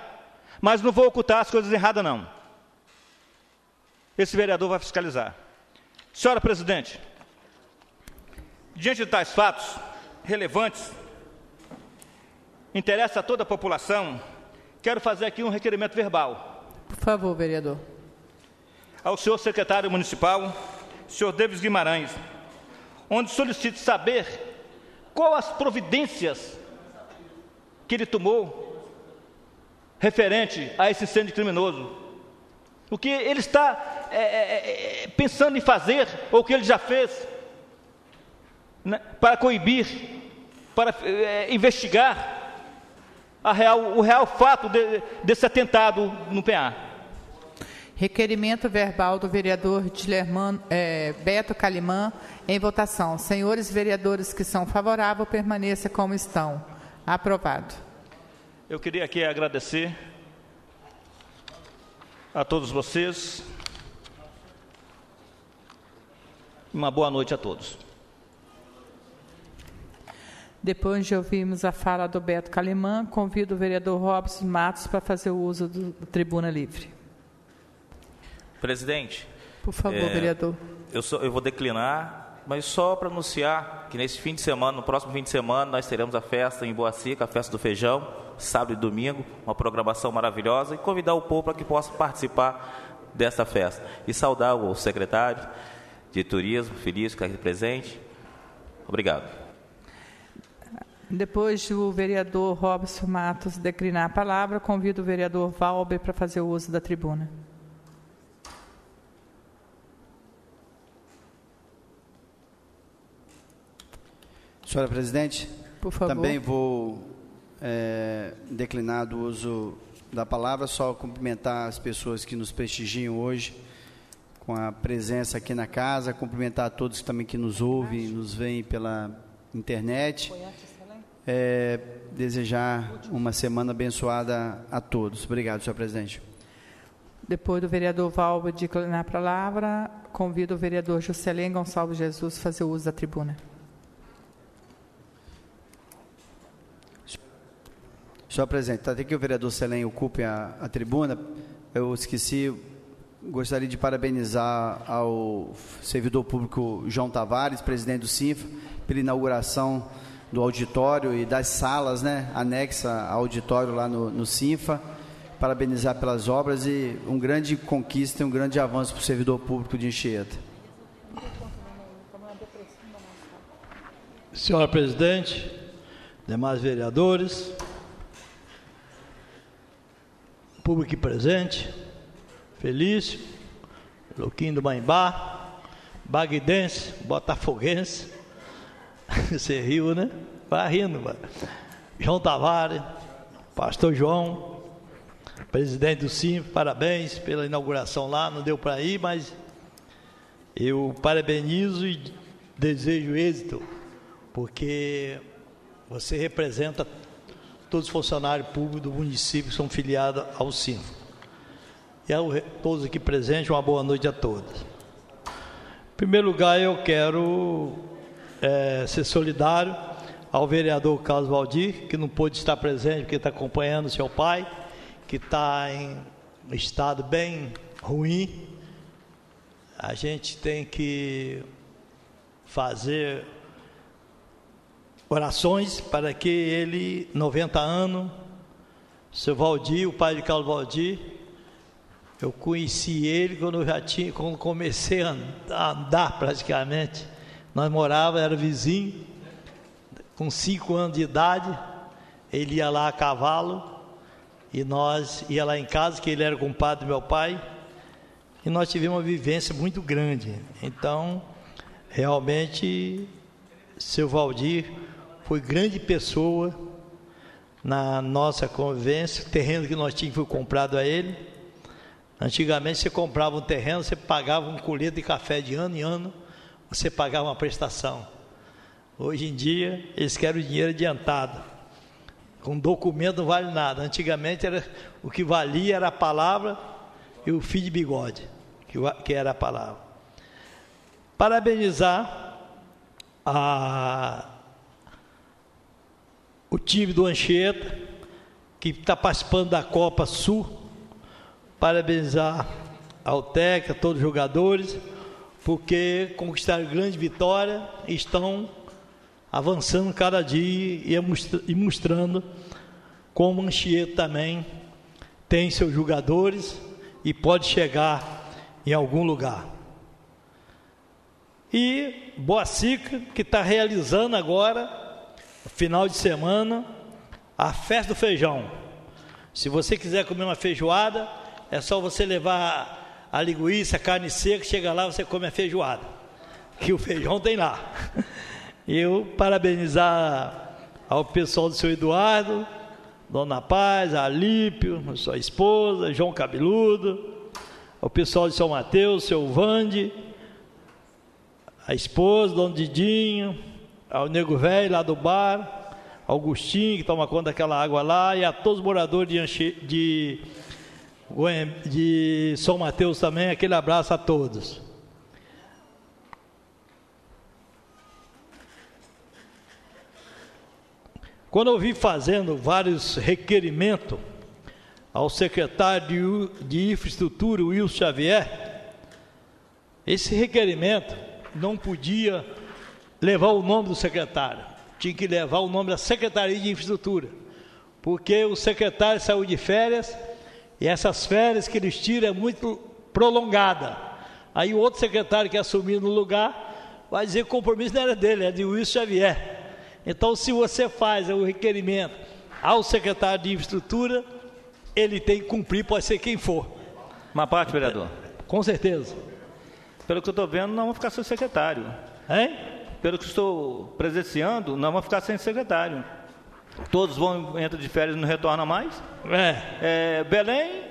mas não vou ocultar as coisas erradas, não. Esse vereador vai fiscalizar. Senhora presidente, diante de tais fatos relevantes, interessa a toda a população, quero fazer aqui um requerimento verbal. Por favor, vereador. Ao senhor secretário municipal, senhor Davis Guimarães, onde solicito saber qual as providências que ele tomou referente a esse incêndio criminoso. O que ele está é, é, pensando em fazer, ou o que ele já fez, para coibir, para é, investigar real, o real fato de, desse atentado no PA. Requerimento verbal do vereador Dilerman, é, Beto Calimã em votação. Senhores vereadores que são favoráveis, permaneça como estão. Aprovado. Eu queria aqui agradecer a todos vocês. Uma boa noite a todos. Depois de ouvirmos a fala do Beto Calimã, convido o vereador Robson Matos para fazer o uso do, Tribuna Livre. Presidente. Por favor, é, vereador. Eu, sou, eu vou declinar mas só para anunciar que nesse fim de semana, no próximo fim de semana, nós teremos a festa em Boa Seca, a festa do feijão, sábado e domingo, uma programação maravilhosa, e convidar o povo para que possa participar dessa festa. E saudar o secretário de Turismo, Felício, que está aqui presente. Obrigado. Depois do vereador Robson Matos declinar a palavra, convido o vereador Valber para fazer o uso da tribuna. Senhora Presidente, Por favor. também vou é, declinar do uso da palavra, só cumprimentar as pessoas que nos prestigiam hoje com a presença aqui na casa, cumprimentar a todos também que nos ouvem, nos veem pela internet. É, desejar uma semana abençoada a todos. Obrigado, senhor presidente. Depois do vereador Valba declinar a palavra, convido o vereador Juscelino Gonçalves Jesus a fazer uso da tribuna. Senhor presidente, até que o vereador Selém ocupe a, a tribuna, eu esqueci, gostaria de parabenizar ao servidor público João Tavares, presidente do CINFA, pela inauguração do auditório e das salas, né, anexa ao auditório lá no, no. Parabenizar pelas obras e um grande conquista e um grande avanço para o servidor público de Enchieta. Senhora presidente, demais vereadores, público presente, Felício, Luquinho do Maimbá, Bagdense, Botafoguense, você riu, né? Vai rindo, mano. João Tavares, Pastor João, presidente do Sim, parabéns pela inauguração lá, não deu para ir, mas eu parabenizo e desejo êxito, porque você representa todos os funcionários públicos do município que são filiados ao SINFO. E a todos aqui presentes, uma boa noite a todos. Em primeiro lugar, eu quero é, ser solidário ao vereador Carlos Valdir, que não pôde estar presente porque está acompanhando seu pai, que está em estado bem ruim, a gente tem que fazer orações para que ele, 90 anos, seu Valdir, o pai de Carlos Valdir, eu conheci ele quando eu já tinha, quando comecei a andar praticamente. Nós morávamos, era vizinho, com cinco anos de idade, ele ia lá a cavalo e nós ia lá em casa, que ele era compadre do meu pai, e nós tivemos uma vivência muito grande. Então, realmente, seu Valdir foi grande pessoa na nossa convivência. O terreno que nós tínhamos foi comprado a ele. Antigamente você comprava um terreno, você pagava um colher de café de ano em ano, você pagava uma prestação. Hoje em dia, eles querem o dinheiro adiantado. Com documento não vale nada. Antigamente era, o que valia era a palavra e o fio de bigode, que, que era a palavra. Parabenizar a o time do Anchieta, que está participando da Copa Sul. Parabenizar ao técnico, a todos os jogadores, porque conquistaram grande vitória estão avançando cada dia e mostrando como Anchieta também tem seus jogadores e pode chegar em algum lugar. E Boacica, que está realizando agora final de semana, a festa do feijão. Se você quiser comer uma feijoada, é só você levar a linguiça, a carne seca, chega lá você come a feijoada. Que o feijão tem lá. Eu parabenizar ao pessoal do seu Eduardo, Dona Paz, Alípio, sua esposa, João Cabeludo, ao pessoal de São Mateus, seu Vande, a esposa, Dom Didinho, ao Nego Velho lá do bar, Augustinho que toma conta daquela água lá, e a todos os moradores de, Anche, de, de São Mateus também, aquele abraço a todos. Quando eu vi fazendo vários requerimentos ao secretário de, Infraestrutura, Wilson Xavier, esse requerimento não podia levar o nome do secretário, tinha que levar o nome da Secretaria de Infraestrutura, porque o secretário saiu de férias e essas férias que eles tiram é muito prolongada. Aí o outro secretário que assumiu no lugar vai dizer que o compromisso não era dele, é de Wilson Xavier. Então, se você faz o requerimento ao secretário de Infraestrutura, ele tem que cumprir, pode ser quem for. Uma parte, vereador? Com certeza. Pelo que eu estou vendo, não vou ficar sem secretário. Hein? pelo que estou presenciando, nós vamos ficar sem secretário. Todos vão entrar de férias e não retornam mais. É. é Belém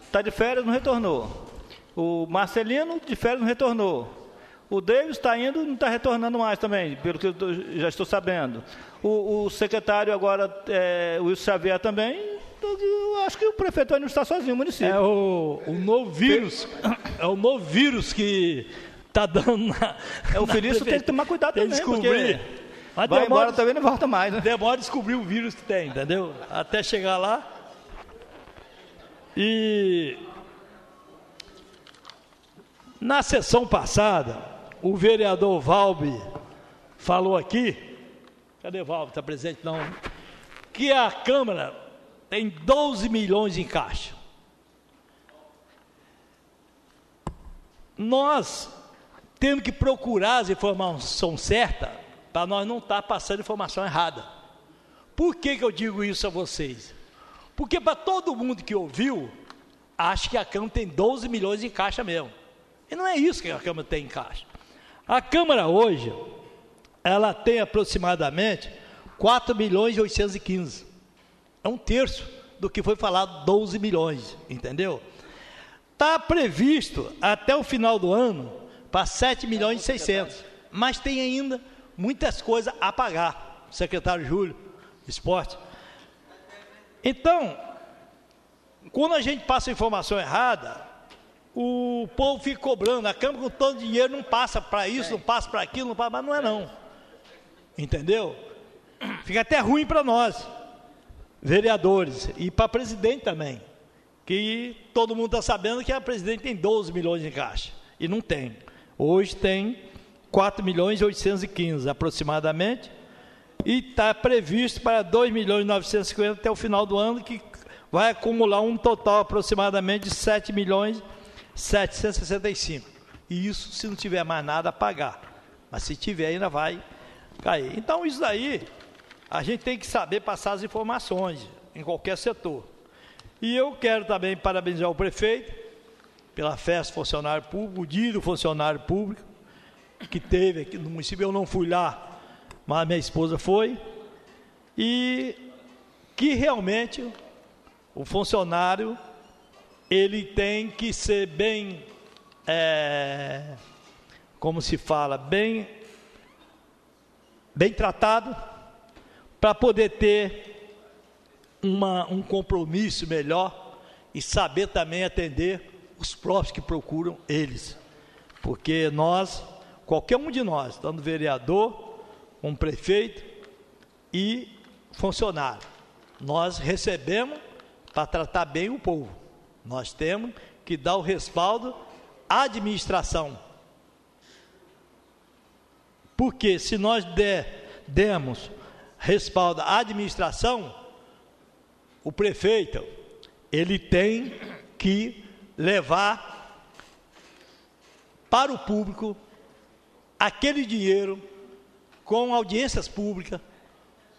está de férias não retornou. O Marcelino de férias não retornou. O Davis está indo não está retornando mais também, pelo que eu já estou sabendo. O, o secretário agora, é, o Wilson Xavier também, eu acho que o prefeito vai não estar sozinho, o município. É o, o novo vírus, é o novo vírus que está dando na, é, O filho tem que tomar cuidado tem também, descobrir. Mas vai demora, embora também não volta mais, né? Demora descobrir o vírus que tem, entendeu? Até chegar lá. E na sessão passada, o vereador Valbe falou aqui, cadê Valbe? Está presente não? Que a Câmara tem 12 milhões em caixa. Nós temos que procurar as informações certas para nós não estar tá passando informação errada. Por que, que eu digo isso a vocês? Porque para todo mundo que ouviu, acha que a Câmara tem 12 milhões em caixa mesmo. E não é isso que a Câmara tem em caixa. A Câmara hoje, ela tem aproximadamente 4 milhões e 815. É um terço do que foi falado, 12 milhões, entendeu? Está previsto até o final do ano para 7 milhões e 600. Mas tem ainda muitas coisas a pagar. Secretário Júlio, esporte. Então, quando a gente passa informação errada, o povo fica cobrando. A Câmara com todo dinheiro não passa para isso, não passa para aquilo, não passa, mas não é não. Entendeu? Fica até ruim para nós, vereadores, e para presidente também. Que todo mundo está sabendo que a presidente tem 12 milhões em caixa. E não tem. Hoje tem 4 milhões e 815 aproximadamente, e está previsto para 2 milhões e 950 até o final do ano, que vai acumular um total aproximadamente de 7 milhões 765. E isso se não tiver mais nada a pagar. Mas se tiver, ainda vai cair. Então, isso daí, a gente tem que saber passar as informações em qualquer setor. E eu quero também parabenizar o prefeito pela festa funcionário público, o dia do funcionário público, que teve aqui no município. Eu não fui lá, mas minha esposa foi. E que realmente o funcionário ele tem que ser bem, é, como se fala, bem, bem tratado para poder ter uma, um compromisso melhor e saber também atender os próprios que procuram eles. Porque nós, qualquer um de nós, tanto vereador, um prefeito e funcionário, nós recebemos para tratar bem o povo. Nós temos que dar o respaldo à administração. Porque se nós der, demos respaldo à administração, o prefeito, ele tem que levar para o público aquele dinheiro com audiências públicas,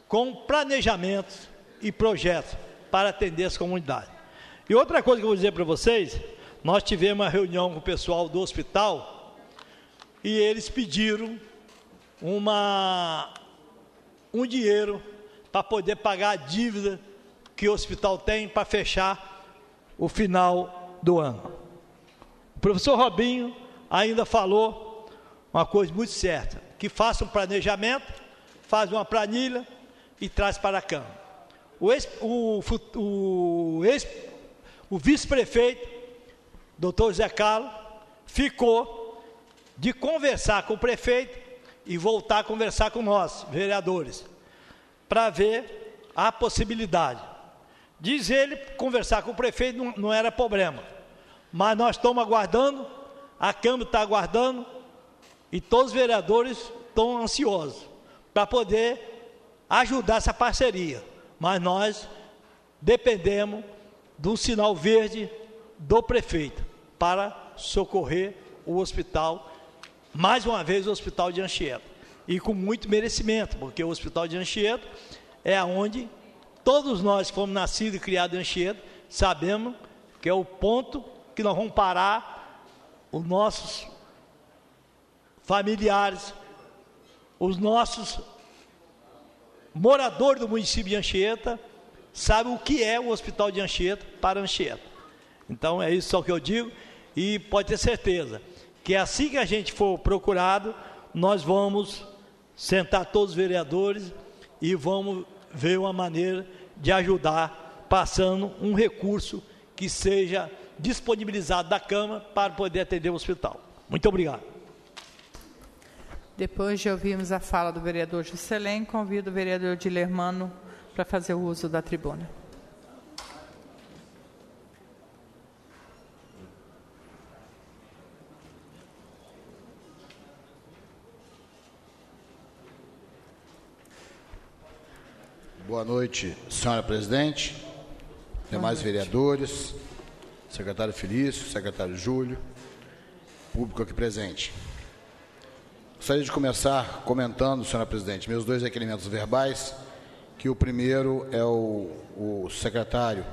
com planejamentos e projetos para atender as comunidades. E outra coisa que eu vou dizer para vocês, nós tivemos uma reunião com o pessoal do hospital e eles pediram uma, um dinheiro para poder pagar a dívida que o hospital tem para fechar o final do ano. O professor Robinho ainda falou uma coisa muito certa, que faça um planejamento, faz uma planilha e traz para a Câmara. O, ex, o, o, ex, o vice-prefeito, doutor Zé Carlos, ficou de conversar com o prefeito e voltar a conversar com nós, vereadores, para ver a possibilidade. Diz ele, conversar com o prefeito não, não era problema, mas nós estamos aguardando, a Câmara está aguardando e todos os vereadores estão ansiosos para poder ajudar essa parceria. Mas nós dependemos do sinal verde do prefeito para socorrer o hospital, mais uma vez o hospital de Anchieta. E com muito merecimento, porque o hospital de Anchieta é onde todos nós que fomos nascidos e criados em Anchieta sabemos que é o ponto que nós vamos parar os nossos familiares, os nossos moradores do município de Anchieta, sabe o que é o Hospital de Anchieta para Anchieta. Então é isso só que eu digo e pode ter certeza que assim que a gente for procurado, nós vamos sentar todos os vereadores e vamos ver uma maneira de ajudar passando um recurso que seja disponibilizado da Câmara para poder atender o hospital. Muito obrigado. Depois de ouvirmos a fala do vereador Juscelém, convido o vereador Dilermano para fazer o uso da tribuna. Boa noite, senhora presidente, demais vereadores, secretário Felício, secretário Júlio, público aqui presente. Gostaria de começar comentando, senhora presidente, meus dois requerimentos verbais que o primeiro é o, o secretário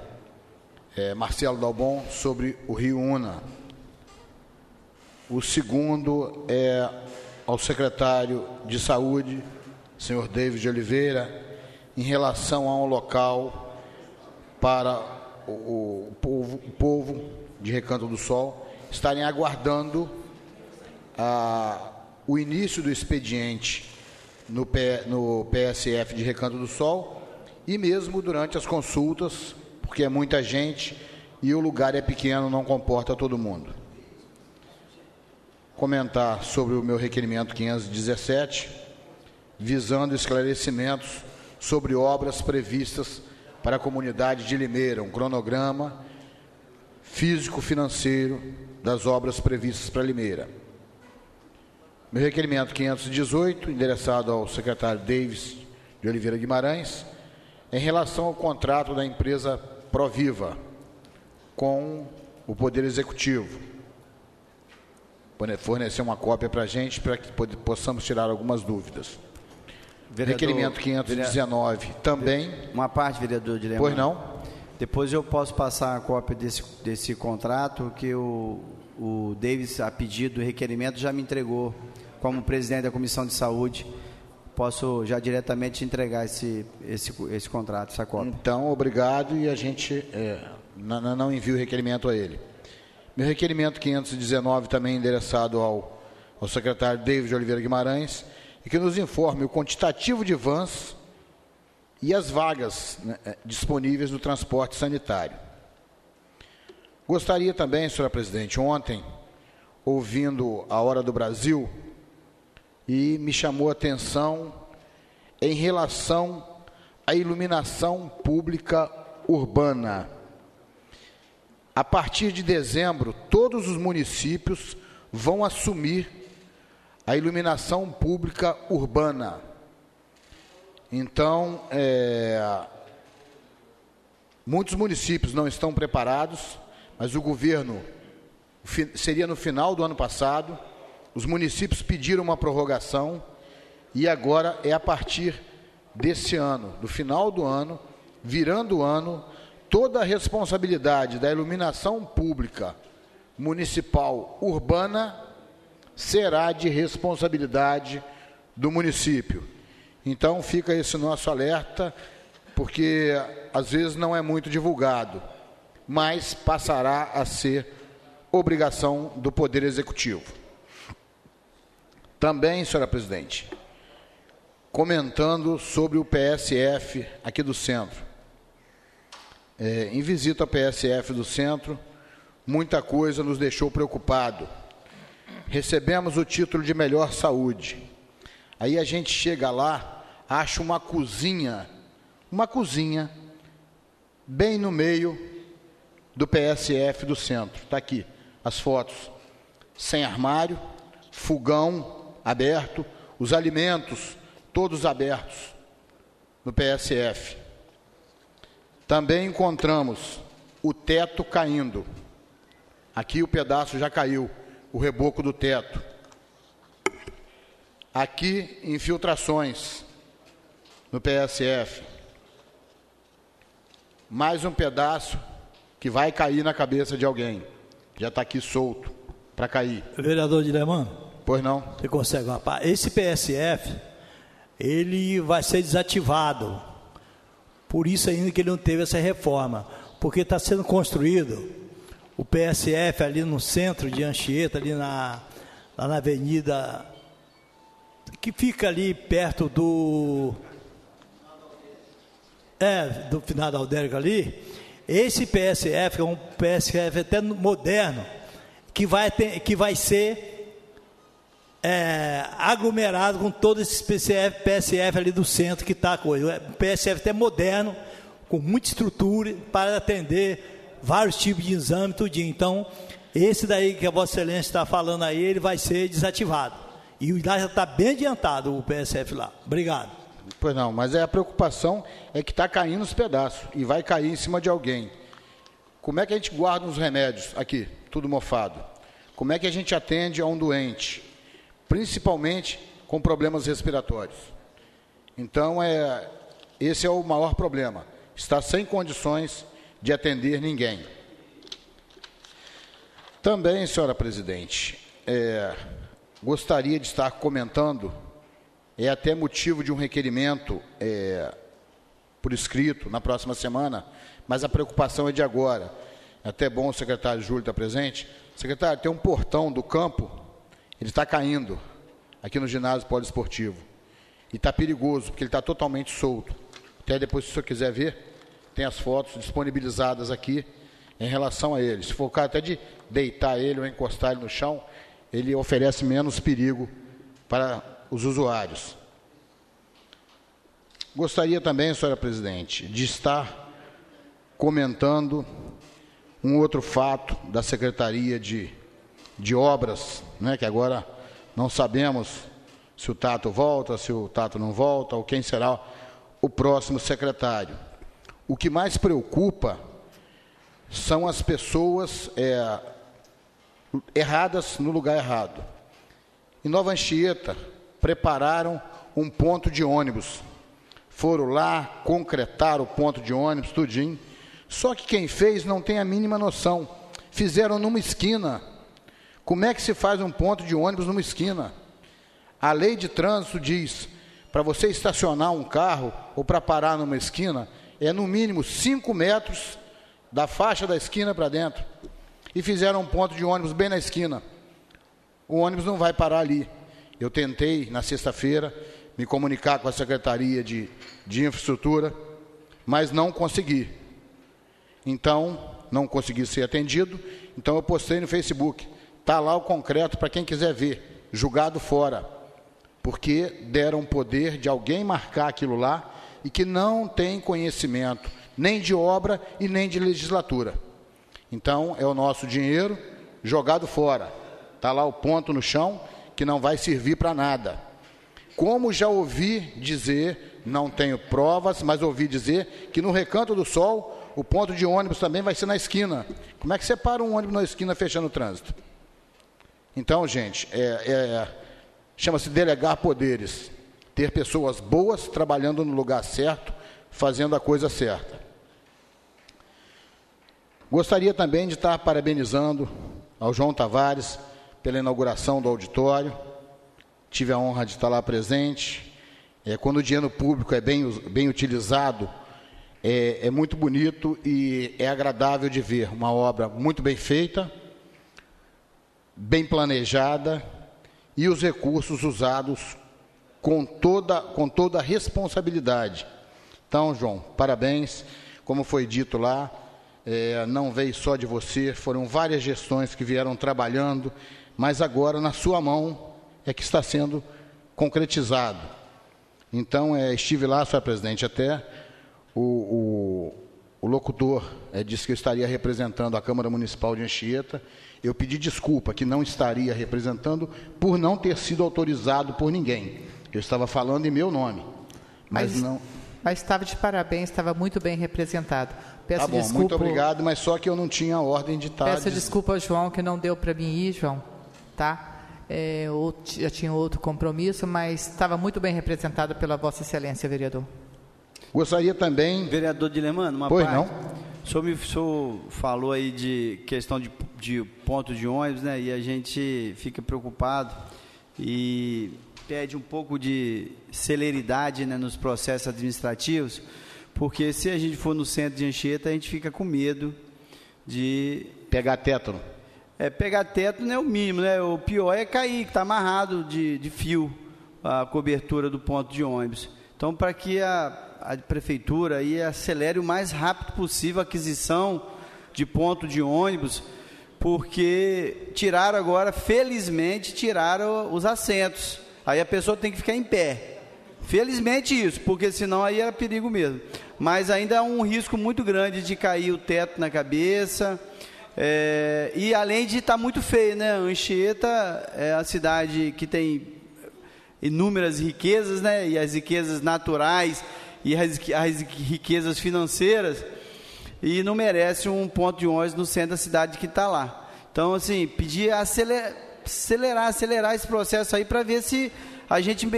é, Marcelo Dalbon sobre o Rio Una. O segundo é ao secretário de Saúde, senhor David Oliveira, em relação a um local para o, o, povo, o povo de Recanto do Sol estarem aguardando a, o início do expediente no, P, no PSF de Recanto do Sol e mesmo durante as consultas, porque é muita gente e o lugar é pequeno, não comporta todo mundo. Comentar sobre o meu requerimento 517, visando esclarecimentos sobre obras previstas para a comunidade de Limeira, um cronograma físico-financeiro das obras previstas para Limeira. Meu requerimento 518, endereçado ao secretário Davis de Oliveira Guimarães, em relação ao contrato da empresa Proviva com o Poder Executivo. Fornecer uma cópia para a gente para que possamos tirar algumas dúvidas. Vereador, Requerimento 519 vereador, também. Uma parte, vereador Dilemar. Pois não? Depois eu posso passar a cópia desse, desse contrato que o, o Davis, a pedido do requerimento, já me entregou como presidente da Comissão de Saúde. Posso já diretamente entregar esse, esse, esse contrato, essa cópia. Então, obrigado e a gente é, não, não envia o requerimento a ele. Meu requerimento 519 também endereçado ao, ao secretário David Oliveira Guimarães e que nos informe o quantitativo de vans e as vagas né, é, disponíveis no transporte sanitário. Gostaria também, senhora presidente, ontem, ouvindo a Hora do Brasil, e me chamou a atenção em relação à iluminação pública urbana. A partir de dezembro, todos os municípios vão assumir a iluminação pública urbana. Então, é, muitos municípios não estão preparados, mas o governo seria no final do ano passado. Os municípios pediram uma prorrogação e agora é a partir desse ano, do final do ano, virando o ano, toda a responsabilidade da iluminação pública municipal urbana será de responsabilidade do município. Então fica esse nosso alerta, porque às vezes não é muito divulgado, mas passará a ser obrigação do Poder Executivo. Também, senhora presidente, comentando sobre o PSF aqui do centro. É, em visita ao PSF do centro, muita coisa nos deixou preocupado recebemos o título de melhor saúde. Aí a gente chega lá, acha uma cozinha, uma cozinha, bem no meio do PSF do centro. Está aqui as fotos. Sem armário, fogão aberto, os alimentos todos abertos no PSF. Também encontramos o teto caindo. Aqui o pedaço já caiu o reboco do teto. Aqui, infiltrações no PSF. Mais um pedaço que vai cair na cabeça de alguém. Já está aqui solto para cair. Vereador Dileman? Pois não. Você consegue uma? Esse PSF, ele vai ser desativado. Por isso ainda que ele não teve essa reforma. Porque está sendo construído o PSF ali no centro de Anchieta, ali na, lá na avenida que fica ali perto do é, do final da Aldérica ali, esse PSF é um PSF até moderno, que vai, ter, que vai ser é, aglomerado com todo esse PSF, PSF ali do centro que está a coisa. O PSF até moderno, com muita estrutura para atender vários tipos de exame, tudinho. Então, esse daí que a Vossa Excelência está falando aí, ele vai ser desativado. E lá já está bem adiantado o PSF lá. Obrigado. Pois não, mas é a preocupação é que está caindo os pedaços e vai cair em cima de alguém. Como é que a gente guarda os remédios aqui, tudo mofado? Como é que a gente atende a um doente, principalmente com problemas respiratórios? Então, é, esse é o maior problema. Está sem condições de atender ninguém. Também, senhora presidente, é, gostaria de estar comentando, é até motivo de um requerimento é, por escrito na próxima semana, mas a preocupação é de agora. É até bom o secretário Júlio estar presente. Secretário, tem um portão do campo, ele está caindo aqui no ginásio poliesportivo. E está perigoso, porque ele está totalmente solto. Até depois, se o senhor quiser ver, tem as fotos disponibilizadas aqui em relação a ele. Se for o até de deitar ele ou encostar ele no chão, ele oferece menos perigo para os usuários. Gostaria também, senhora presidente, de estar comentando um outro fato da Secretaria de, de Obras, né, que agora não sabemos se o Tato volta, se o Tato não volta, ou quem será o próximo secretário. O que mais preocupa são as pessoas é, erradas no lugar errado. Em Nova Anchieta, prepararam um ponto de ônibus. Foram lá, concretaram o ponto de ônibus, tudinho. Só que quem fez não tem a mínima noção. Fizeram numa esquina. Como é que se faz um ponto de ônibus numa esquina? A lei de trânsito diz: para você estacionar um carro ou para parar numa esquina, é no mínimo 5 metros da faixa da esquina para dentro. E fizeram um ponto de ônibus bem na esquina. O ônibus não vai parar ali. Eu tentei, na sexta-feira, me comunicar com a Secretaria de, de Infraestrutura, mas não consegui. Então, não consegui ser atendido, então eu postei no Facebook. Está lá o concreto para quem quiser ver, julgado fora. Porque deram poder de alguém marcar aquilo lá e que não tem conhecimento nem de obra e nem de legislatura. Então, é o nosso dinheiro jogado fora. Está lá o ponto no chão que não vai servir para nada. Como já ouvi dizer, não tenho provas, mas ouvi dizer que no Recanto do Sol o ponto de ônibus também vai ser na esquina. Como é que você para um ônibus na esquina fechando o trânsito? Então, gente, é, é, chama-se delegar poderes. Ter pessoas boas trabalhando no lugar certo, fazendo a coisa certa. Gostaria também de estar parabenizando ao João Tavares pela inauguração do auditório. Tive a honra de estar lá presente. É, quando o dinheiro público é bem, bem utilizado, é, é muito bonito e é agradável de ver uma obra muito bem feita, bem planejada e os recursos usados com toda, com toda a responsabilidade. Então, João, parabéns. Como foi dito lá, é, não veio só de você, foram várias gestões que vieram trabalhando mas agora na sua mão é que está sendo concretizado. Então, é, estive lá, senhor presidente, até o, o, o locutor é, disse que eu estaria representando a Câmara Municipal de Anchieta. Eu pedi desculpa que não estaria representando por não ter sido autorizado por ninguém. Eu estava falando em meu nome, mas, mas não. Mas estava de parabéns, estava muito bem representado. Peço tá bom, desculpa. muito obrigado, mas só que eu não tinha ordem de estar. Peço desculpa, João, que não deu para mim ir, João tá? É, outro, já tinha outro compromisso, mas estava muito bem representado pela Vossa Excelência, vereador. Gostaria também. Vereador Dilemano, uma pois parte. não? O senhor, me, o senhor falou aí de questão de, de ponto de ônibus, né? E a gente fica preocupado e pede um pouco de celeridade né, nos processos administrativos, porque se a gente for no centro de Anchieta, a gente fica com medo de. Pegar tétano. É, pegar teto não é o mínimo, né? O pior é cair, que está amarrado de, de fio a cobertura do ponto de ônibus. Então, para que a, a prefeitura aí acelere o mais rápido possível a aquisição de ponto de ônibus, porque tiraram agora, felizmente, tiraram os assentos. Aí a pessoa tem que ficar em pé. Felizmente isso, porque senão aí era perigo mesmo. Mas ainda há um risco muito grande de cair o teto na cabeça. É, e além de estar tá muito feio, né? Anchieta é a cidade que tem inúmeras riquezas, né? E as riquezas naturais e as, as riquezas financeiras e não merece um ponto de ônibus no centro da cidade que está lá. Então, assim, pedir acelerar, acelerar, acelerar esse processo aí para ver se a gente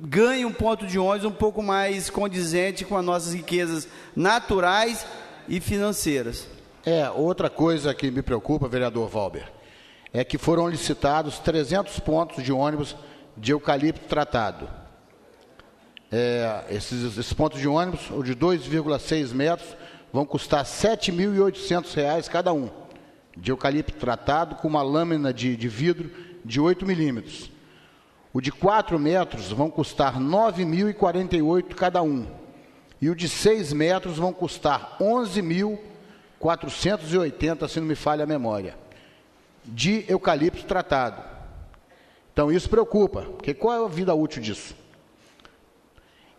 ganha um ponto de ônibus um pouco mais condizente com as nossas riquezas naturais e financeiras. É, outra coisa que me preocupa, vereador Valber, é que foram licitados 300 pontos de ônibus de eucalipto tratado. É, esses, esses, pontos de ônibus, o de 2,6 metros, vão custar R$ 7.800 cada um, de eucalipto tratado com uma lâmina de, de vidro de 8 milímetros. O de 4 metros vão custar R$ 9.048 cada um. E o de 6 metros vão custar R$ 11.000 480, se não me falha a memória, de eucalipto tratado. Então isso preocupa, porque qual é a vida útil disso?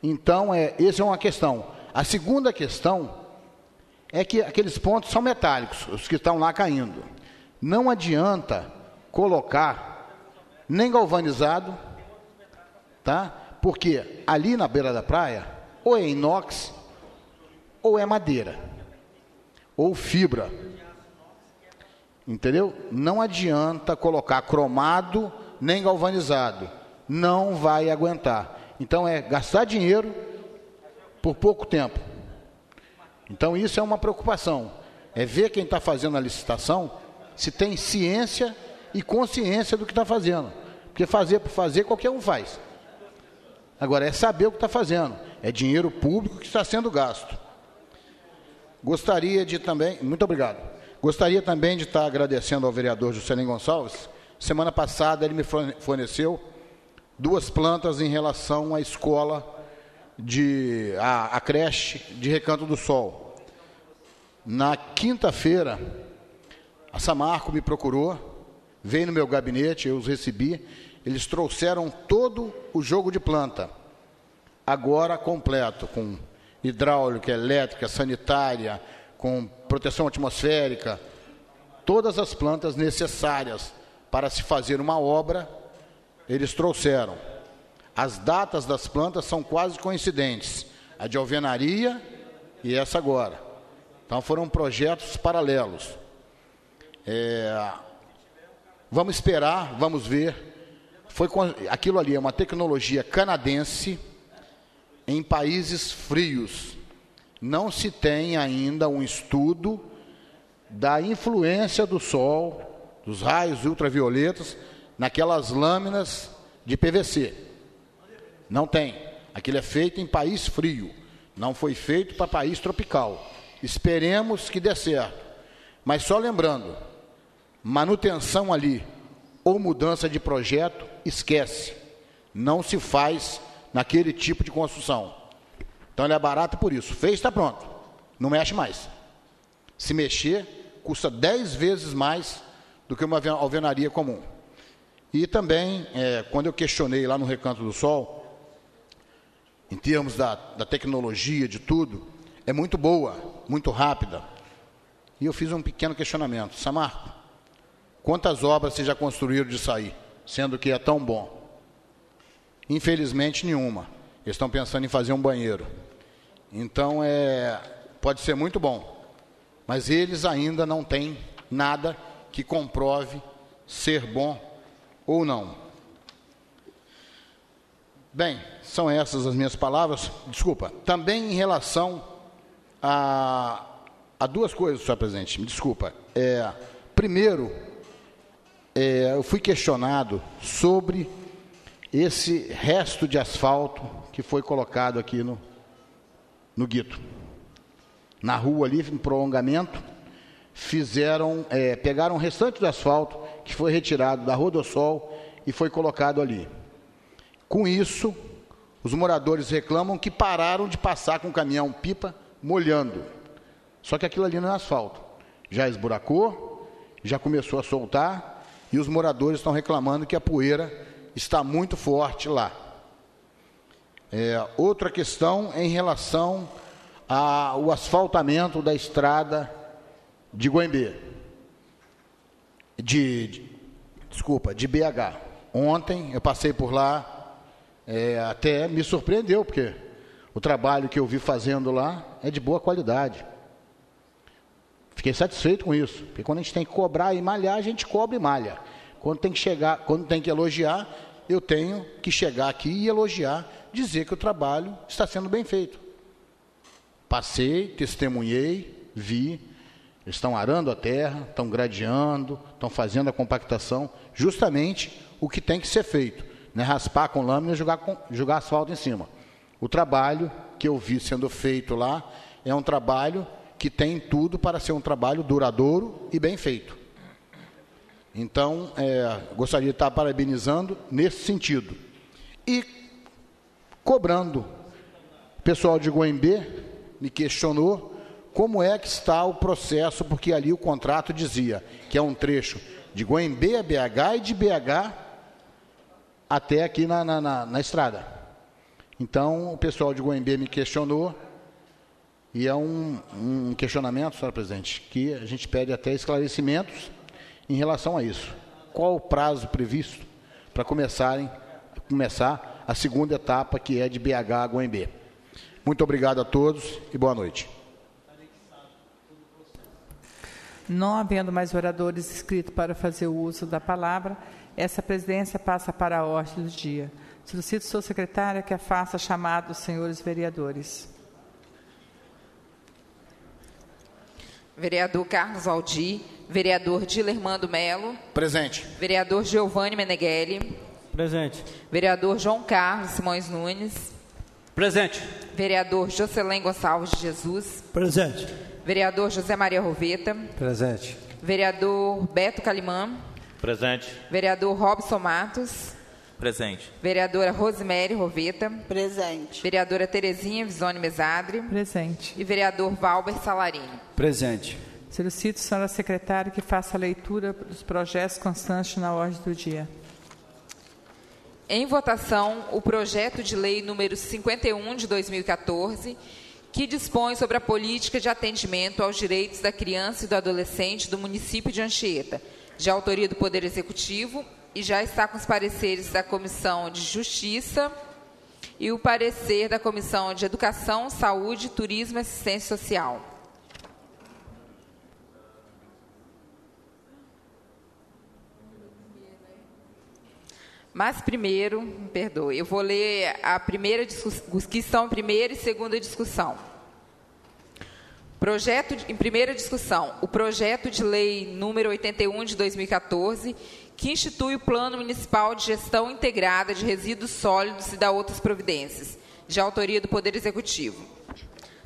Então, é, essa é uma questão. A segunda questão é que aqueles pontos são metálicos, os que estão lá caindo. Não adianta colocar nem galvanizado, tá? Porque ali na beira da praia, ou é inox, ou é madeira, ou fibra. Entendeu? Não adianta colocar cromado nem galvanizado. Não vai aguentar. Então é gastar dinheiro por pouco tempo. Então isso é uma preocupação. É ver quem está fazendo a licitação se tem ciência e consciência do que está fazendo. Porque fazer por fazer qualquer um faz. Agora é saber o que está fazendo. É dinheiro público que está sendo gasto. Gostaria de também, muito obrigado. Gostaria também de estar agradecendo ao vereador Juscelino Gonçalves. Semana passada ele me forneceu duas plantas em relação à escola de a, a creche de Recanto do Sol. Na quinta-feira, a Samarco me procurou, veio no meu gabinete, eu os recebi. Eles trouxeram todo o jogo de planta, agora completo, com hidráulica, elétrica, sanitária, com proteção atmosférica, todas as plantas necessárias para se fazer uma obra, eles trouxeram. As datas das plantas são quase coincidentes. A de alvenaria e essa agora. Então foram projetos paralelos. É, vamos esperar, vamos ver. Foi aquilo ali é uma tecnologia canadense em países frios. Não se tem ainda um estudo da influência do sol, dos raios ultravioletas naquelas lâminas de PVC. Não tem. Aquilo é feito em país frio. Não foi feito para país tropical. Esperemos que dê certo. Mas só lembrando, manutenção ali ou mudança de projeto, esquece. Não se faz naquele tipo de construção. Então ele é barato por isso. Fez, está pronto. Não mexe mais. Se mexer, custa 10 vezes mais do que uma alvenaria comum. E também, é, quando eu questionei lá no Recanto do Sol, em termos da, da tecnologia, de tudo, é muito boa, muito rápida. E eu fiz um pequeno questionamento. Samarco, quantas obras vocês já construíram de sair, sendo que é tão bom? Infelizmente, nenhuma. Eles estão pensando em fazer um banheiro. Então, é, pode ser muito bom, mas eles ainda não têm nada que comprove ser bom ou não. Bem, são essas as minhas palavras. Desculpa. Também em relação a, a duas coisas, senhor presidente. Me desculpa. É, primeiro, é, eu fui questionado sobre esse resto de asfalto que foi colocado aqui no, no Guito. Na rua ali, em prolongamento, fizeram, é, pegaram o restante do asfalto que foi retirado da Rua do Sol e foi colocado ali. Com isso, os moradores reclamam que pararam de passar com o caminhão pipa molhando. Só que aquilo ali não é asfalto. Já esburacou, já começou a soltar e os moradores estão reclamando que a poeira está muito forte lá. É, outra questão é em relação ao asfaltamento da estrada de Goimbê. De, de, desculpa, de BH. Ontem eu passei por lá, é, até me surpreendeu, porque o trabalho que eu vi fazendo lá é de boa qualidade. Fiquei satisfeito com isso, porque quando a gente tem que cobrar e malhar, a gente cobra e malha. Quando tem que chegar, quando tem que elogiar, eu tenho que chegar aqui e elogiar, dizer que o trabalho está sendo bem feito. Passei, testemunhei, vi, estão arando a terra, estão gradeando, estão fazendo a compactação, justamente o que tem que ser feito. Né? Raspar com lâmina e jogar, com, jogar asfalto em cima. O trabalho que eu vi sendo feito lá é um trabalho que tem tudo para ser um trabalho duradouro e bem feito. Então, é, gostaria de estar parabenizando nesse sentido. E cobrando. O pessoal de Goimbê me questionou como é que está o processo, porque ali o contrato dizia que é um trecho de Goimbê a BH e de BH até aqui na, na, na, na estrada. Então, o pessoal de Goiânia me questionou E é um, um questionamento, senhora presidente, que a gente pede até esclarecimentos em relação a isso. Qual o prazo previsto para começarem começar a segunda etapa, que é de BH a Guembê? Muito obrigado a todos e boa noite. Não havendo mais oradores inscritos para fazer o uso da palavra, essa presidência passa para a ordem do dia. Solicito sua secretária que faça chamado dos senhores vereadores. Vereador Carlos Aldi, vereador Dilermando Melo. Presente. Vereador Giovanni Meneghelli. Presente. Vereador João Carlos Simões Nunes. Presente. Vereador Jocelyn Gonçalves de Jesus. Presente. Vereador José Maria Roveta. Presente. Vereador Beto Calimã. Presente. Vereador Robson Matos. Presente. Vereadora Rosemary Roveta. Presente. Vereadora Terezinha Visone Mesadre. Presente. E vereador Valber Salarini. Presente. Solicito, senhora secretária, que faça a leitura dos projetos constantes na ordem do dia. Em votação, o projeto de lei número 51 de 2014, que dispõe sobre a política de atendimento aos direitos da criança e do adolescente do município de Anchieta, de autoria do Poder Executivo, e já está com os pareceres da Comissão de Justiça e o parecer da Comissão de Educação, Saúde, Turismo e Assistência Social. Mas primeiro, me perdoe, eu vou ler a primeira os que são primeira e segunda discussão. Projeto de, em primeira discussão, o projeto de lei número 81 de 2014, que institui o Plano Municipal de Gestão Integrada de Resíduos Sólidos e da outras providências, de autoria do Poder Executivo.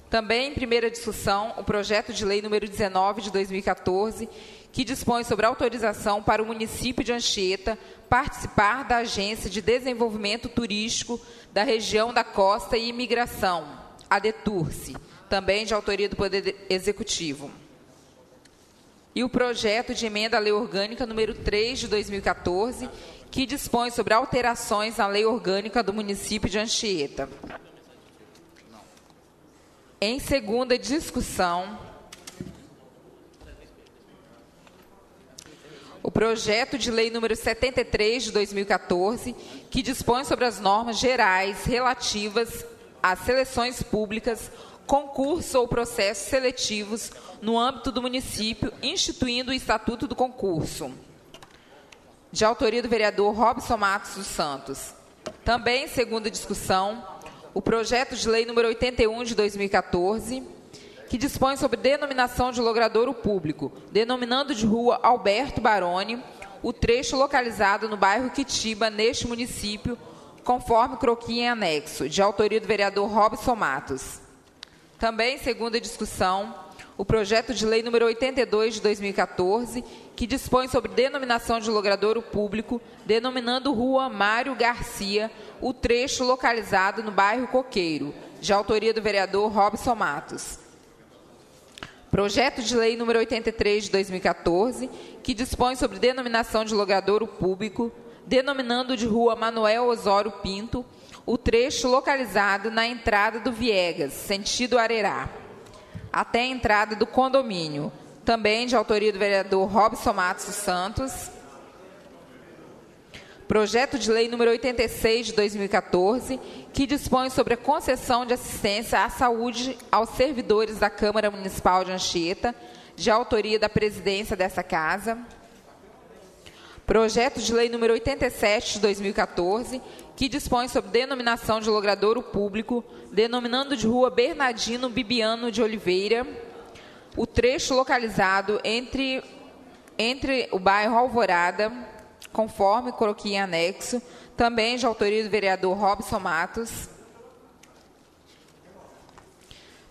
Também em primeira discussão, o projeto de lei número 19 de 2014, que dispõe sobre autorização para o município de Anchieta participar da Agência de Desenvolvimento Turístico da Região da Costa e Imigração, a DETURSE, também de autoria do Poder Executivo. E o projeto de emenda à Lei Orgânica número 3 de 2014, que dispõe sobre alterações na Lei Orgânica do município de Anchieta. Em segunda discussão, o projeto de lei número 73 de 2014, que dispõe sobre as normas gerais relativas às seleções públicas, concursos ou processos seletivos no âmbito do município, instituindo o Estatuto do Concurso. De autoria do vereador Robson Matos dos Santos. Também, em segunda discussão, o projeto de lei número 81 de 2014, que dispõe sobre denominação de logradouro público, denominando de rua Alberto Baroni, o trecho localizado no bairro Quitiba, neste município, conforme croquis em anexo, de autoria do vereador Robson Matos. Também, segunda discussão, o projeto de lei número 82 de 2014, que dispõe sobre denominação de logradouro público, denominando rua Mário Garcia, o trecho localizado no bairro Coqueiro, de autoria do vereador Robson Matos. Projeto de Lei número 83 de 2014, que dispõe sobre denominação de logradouro público, denominando de rua Manuel Osório Pinto, o trecho localizado na entrada do Viegas, sentido Arerá, até a entrada do condomínio, também de autoria do vereador Robson Matos Santos. Projeto de Lei número 86 de 2014, que dispõe sobre a concessão de assistência à saúde aos servidores da Câmara Municipal de Anchieta, de autoria da presidência dessa casa. Projeto de Lei número 87 de 2014, que dispõe sobre denominação de logradouro público, denominando de rua Bernardino Bibiano de Oliveira, o trecho localizado entre, entre o bairro Alvorada, conforme coloquei em anexo, também de autoria do vereador Robson Matos.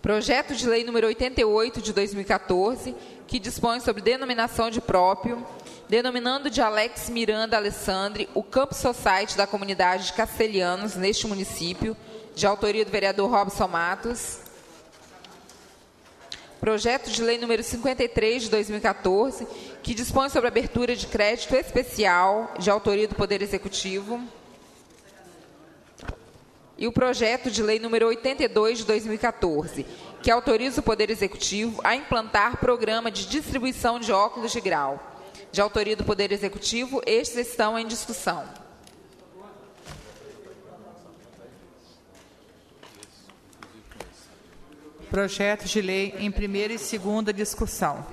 Projeto de Lei número 88 de 2014, que dispõe sobre denominação de próprio, denominando de Alex Miranda Alessandri o Campo Society da comunidade de Castelhanos, neste município, de autoria do vereador Robson Matos. Projeto de Lei número 53 de 2014, que dispõe sobre abertura de crédito especial, de autoria do Poder Executivo. e o projeto de lei número 82 de 2014, que autoriza o Poder Executivo a implantar programa de distribuição de óculos de grau. De autoria do Poder Executivo, estes estão em discussão. Projeto de lei em primeira e segunda discussão.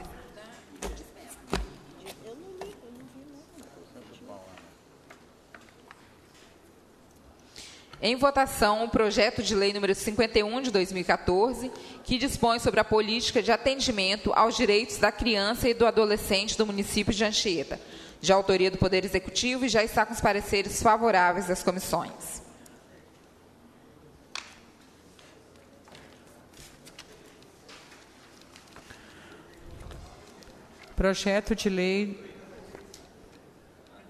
Em votação, o projeto de lei número 51 de 2014, que dispõe sobre a política de atendimento aos direitos da criança e do adolescente do município de Anchieta, de autoria do Poder Executivo e já está com os pareceres favoráveis das comissões. Projeto de lei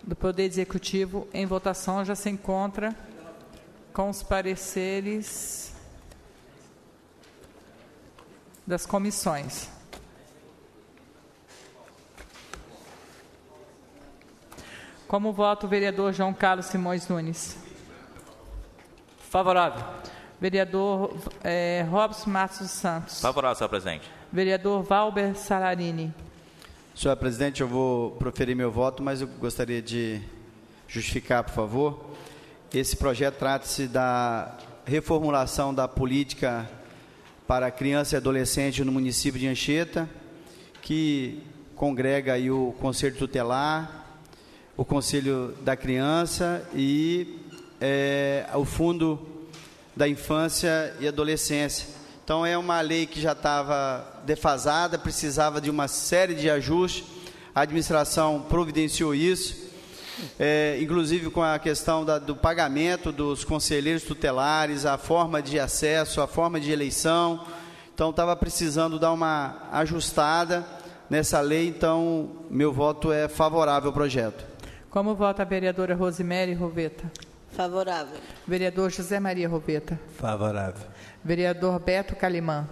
do Poder Executivo em votação já se encontra com os pareceres das comissões. Como voto o vereador João Carlos Simões Nunes? Favorável. Vereador eh, Robson Matos dos Santos. Favorável, senhor presidente. Vereador Valber Salarini. Senhor presidente, eu vou proferir meu voto, mas eu gostaria de justificar, por favor. Esse projeto trata-se da reformulação da política para criança e adolescente no município de Anchieta, que congrega aí o Conselho Tutelar, o Conselho da Criança e é, o Fundo da Infância e Adolescência. Então é uma lei que já estava defasada, precisava de uma série de ajustes. A administração providenciou isso é, inclusive com a questão da, do pagamento dos conselheiros tutelares, a forma de acesso, a forma de eleição. Então, estava precisando dar uma ajustada nessa lei, então, meu voto é favorável ao projeto. Como vota a vereadora Rosemary Roveta? Favorável. Vereador José Maria Roveta. Favorável. Vereador Beto Calimã.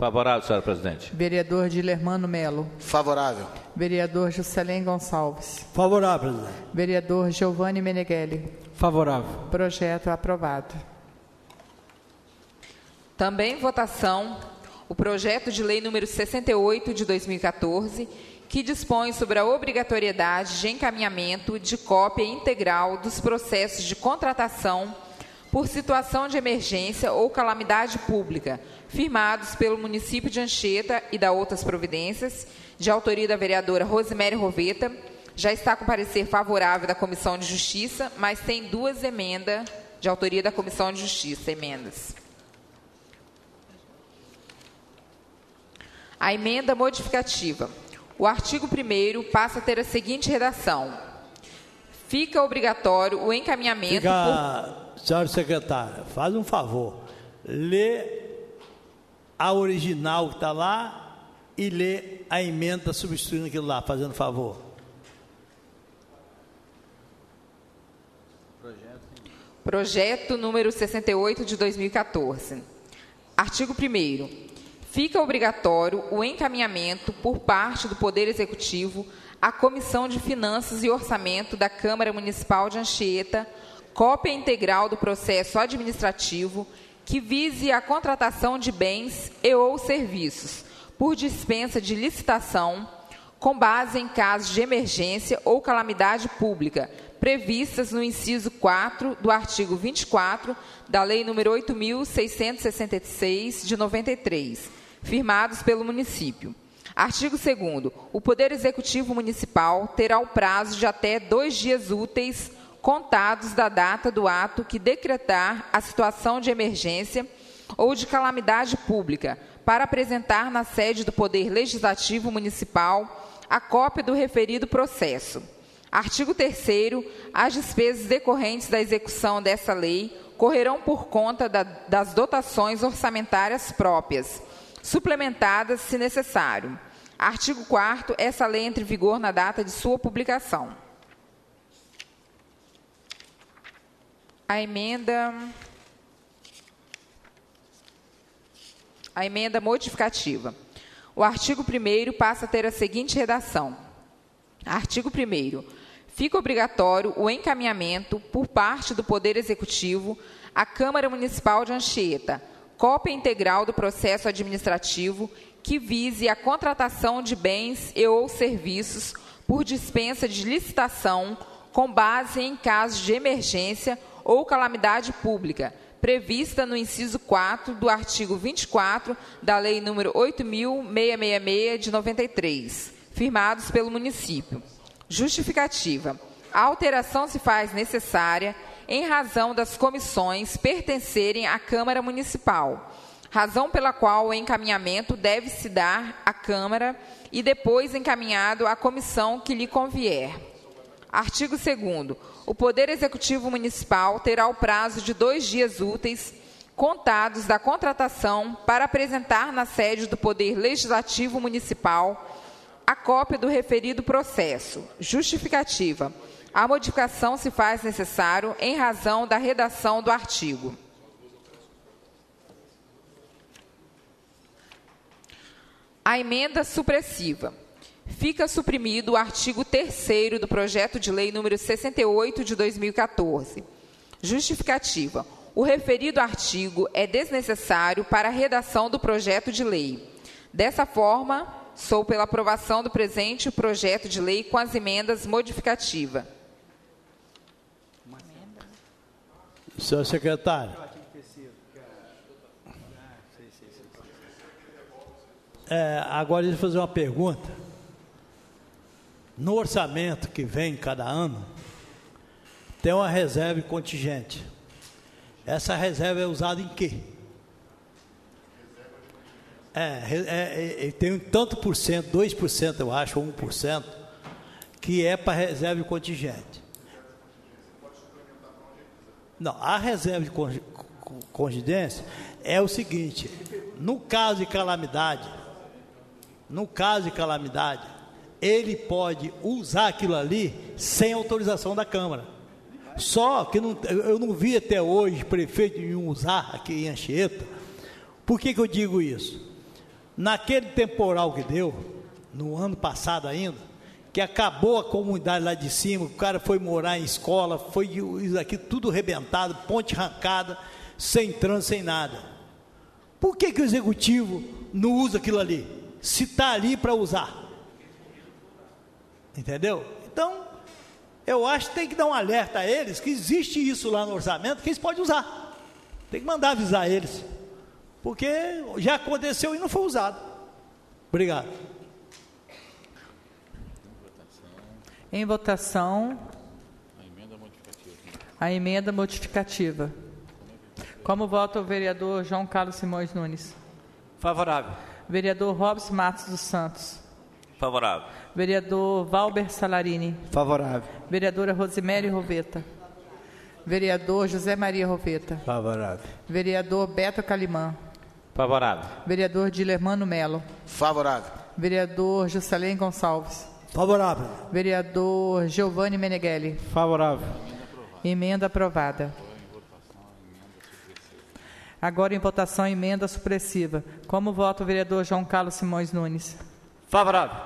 Favorável, senhora presidente. Vereador Dilermano Melo. Favorável. Vereador Juscelém Gonçalves. Favorável, presidente. Vereador Giovanni Meneghelli. Favorável. Projeto aprovado. Também em votação o projeto de lei número 68 de 2014, que dispõe sobre a obrigatoriedade de encaminhamento de cópia integral dos processos de contratação por situação de emergência ou calamidade pública, firmados pelo município de Anchieta e da outras providências, de autoria da vereadora Rosemary Roveta, já está com parecer favorável da Comissão de Justiça, mas tem duas emendas de autoria da Comissão de Justiça, emendas. A emenda modificativa. O artigo 1 passa a ter a seguinte redação: Fica obrigatório o encaminhamento Fica, senhora secretária, faz um favor. Lê a original que está lá e lê a emenda substituindo aquilo lá, fazendo favor. Projeto número 68 de 2014. Artigo 1 Fica obrigatório o encaminhamento por parte do Poder Executivo à Comissão de Finanças e Orçamento da Câmara Municipal de Anchieta cópia integral do processo administrativo que vise a contratação de bens e ou serviços por dispensa de licitação com base em casos de emergência ou calamidade pública previstas no inciso 4 do artigo 24 da Lei nº 8.666, de 93, firmados pelo município. Artigo 2 O Poder Executivo Municipal terá o prazo de até dois dias úteis contados da data do ato que decretar a situação de emergência ou de calamidade pública para apresentar na sede do Poder Legislativo Municipal a cópia do referido processo. Artigo 3 As despesas decorrentes da execução dessa lei correrão por conta da, das dotações orçamentárias próprias, suplementadas se necessário. Artigo 4 Essa lei entra em vigor na data de sua publicação. A emenda. A emenda modificativa. O artigo 1 passa a ter a seguinte redação: Artigo 1. fica obrigatório o encaminhamento por parte do Poder Executivo à Câmara Municipal de Anchieta, cópia integral do processo administrativo que vise a contratação de bens e ou serviços por dispensa de licitação com base em casos de emergência ou calamidade pública, prevista no inciso 4 do artigo 24 da Lei nº 8.666 de 93, firmados pelo município. Justificativa. A alteração se faz necessária em razão das comissões pertencerem à Câmara Municipal, razão pela qual o encaminhamento deve se dar à Câmara e depois encaminhado à comissão que lhe convier. Artigo 2 O Poder Executivo Municipal terá o prazo de dois dias úteis contados da contratação para apresentar na sede do Poder Legislativo Municipal a cópia do referido processo. Justificativa. A modificação se faz necessário em razão da redação do artigo. A emenda supressiva. Fica suprimido o artigo 3 do projeto de lei número 68 de 2014. Justificativa. O referido artigo é desnecessário para a redação do projeto de lei. Dessa forma, sou pela aprovação do presente projeto de lei com as emendas modificativas. Senhor secretário. É, agora deixa eu fazer uma pergunta. No orçamento que vem cada ano, tem uma reserva contingente. Essa reserva é usada em quê? É, é, é, tem tanto por cento, 2% eu acho, ou 1%, que é para reserva contingente. Não, a reserva de contingência é o seguinte: no caso de calamidade, no caso de calamidade, ele pode usar aquilo ali sem autorização da Câmara. Só que não, eu não vi até hoje prefeito nenhum usar aqui em Anchieta. Por que, que eu digo isso? Naquele temporal que deu, no ano passado ainda, que acabou a comunidade lá de cima, o cara foi morar em escola, foi isso aqui tudo rebentado, ponte arrancada, sem trânsito, sem nada. Por que, que o executivo não usa aquilo ali? Se está ali para usar. Entendeu? Então, eu acho que tem que dar um alerta a eles que existe isso lá no orçamento que eles podem usar. Tem que mandar avisar eles. Porque já aconteceu e não foi usado. Obrigado. Em votação. A emenda modificativa. Como vota o vereador João Carlos Simões Nunes? Favorável. Vereador Robson Matos dos Santos. Favorável. Vereador Valber Salarini. Favorável. Vereadora Rosemary Roveta. Vereador José Maria Roveta. Favorável. Vereador Beto Calimã. Favorável. Vereador Dilermano Melo. Favorável. Vereador Juscelém Gonçalves. Favorável. Vereador Giovanni Meneghelli. Favorável. Emenda aprovada. Agora em votação emenda supressiva. Como vota o vereador João Carlos Simões Nunes? Favorável.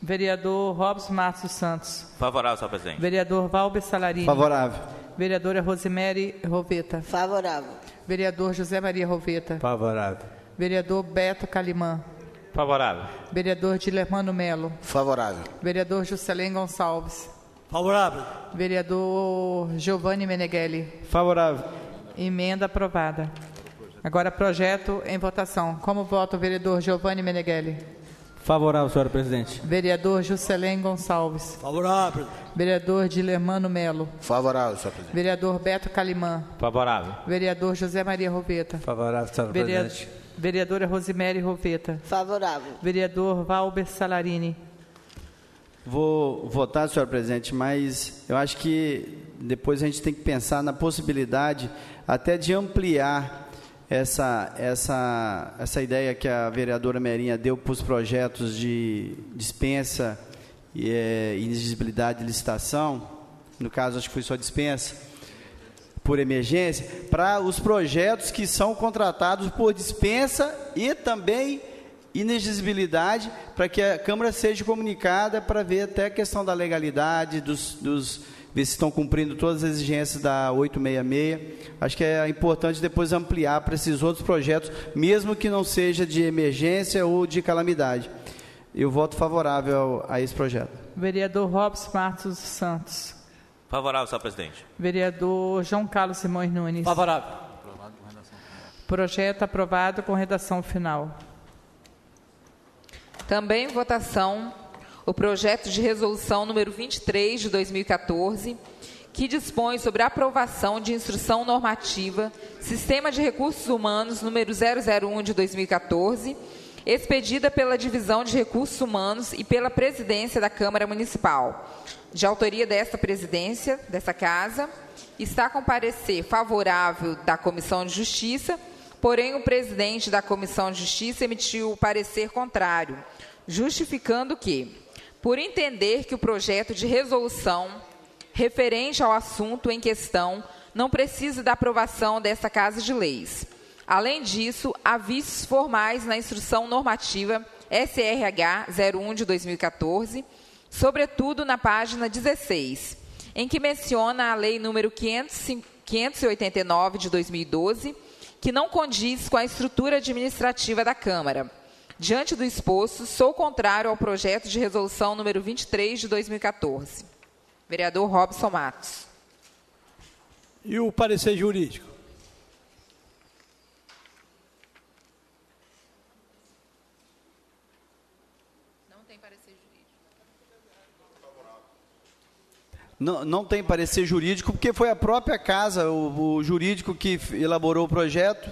Vereador Robson Matos Santos. Favorável, senhor presidente. Vereador Valber Salarini. Favorável. Vereadora Rosemary Roveta. Favorável. Vereador José Maria Roveta. Favorável. Vereador Beto Calimã. Favorável. Vereador Dilermano Melo. Favorável. Vereador Juscelém Gonçalves. Favorável. Vereador Giovanni Meneghelli. Favorável. Emenda aprovada. Agora projeto em votação. Como vota o vereador Giovanni Meneghelli? Favorável, senhora presidente. Vereador Juscelém Gonçalves. Favorável. Vereador Dilermano Melo. Favorável, senhor presidente. Vereador Beto Calimã. Favorável. Vereador José Maria Roveta. Favorável, senhora Verea- presidente. Vereadora Rosemary Roveta. Favorável. Vereador Valber Salarini. Vou votar, senhor presidente, mas eu acho que depois a gente tem que pensar na possibilidade até de ampliar essa, essa, essa ideia que a vereadora Merinha deu para os projetos de dispensa e é, inexigibilidade de licitação, no caso acho que foi só dispensa, por emergência, para os projetos que são contratados por dispensa e também inexigibilidade para que a Câmara seja comunicada para ver até a questão da legalidade, dos, dos ver se estão cumprindo todas as exigências da 866. Acho que é importante depois ampliar para esses outros projetos, mesmo que não seja de emergência ou de calamidade. Eu voto favorável a esse projeto. Vereador Robson Martos dos Santos. Favorável, senhor presidente. Vereador João Carlos Simões Nunes. Favorável. Projeto aprovado com redação final. Também em votação o projeto de resolução número 23 de 2014, que dispõe sobre a aprovação de instrução normativa Sistema de Recursos Humanos número 001 de 2014, expedida pela Divisão de Recursos Humanos e pela Presidência da Câmara Municipal. De autoria desta presidência, dessa casa, está com parecer favorável da Comissão de Justiça, porém o presidente da Comissão de Justiça emitiu o parecer contrário justificando que, por entender que o projeto de resolução referente ao assunto em questão não precisa da aprovação desta Casa de Leis. Além disso, há vícios formais na instrução normativa SRH 01 de 2014, sobretudo na página 16, em que menciona a Lei número 589 de 2012, que não condiz com a estrutura administrativa da Câmara Diante do exposto, sou contrário ao projeto de resolução número 23 de 2014. Vereador Robson Matos. E o parecer jurídico? Não tem parecer jurídico. Não, não tem parecer jurídico, porque foi a própria casa, o, o jurídico que elaborou o projeto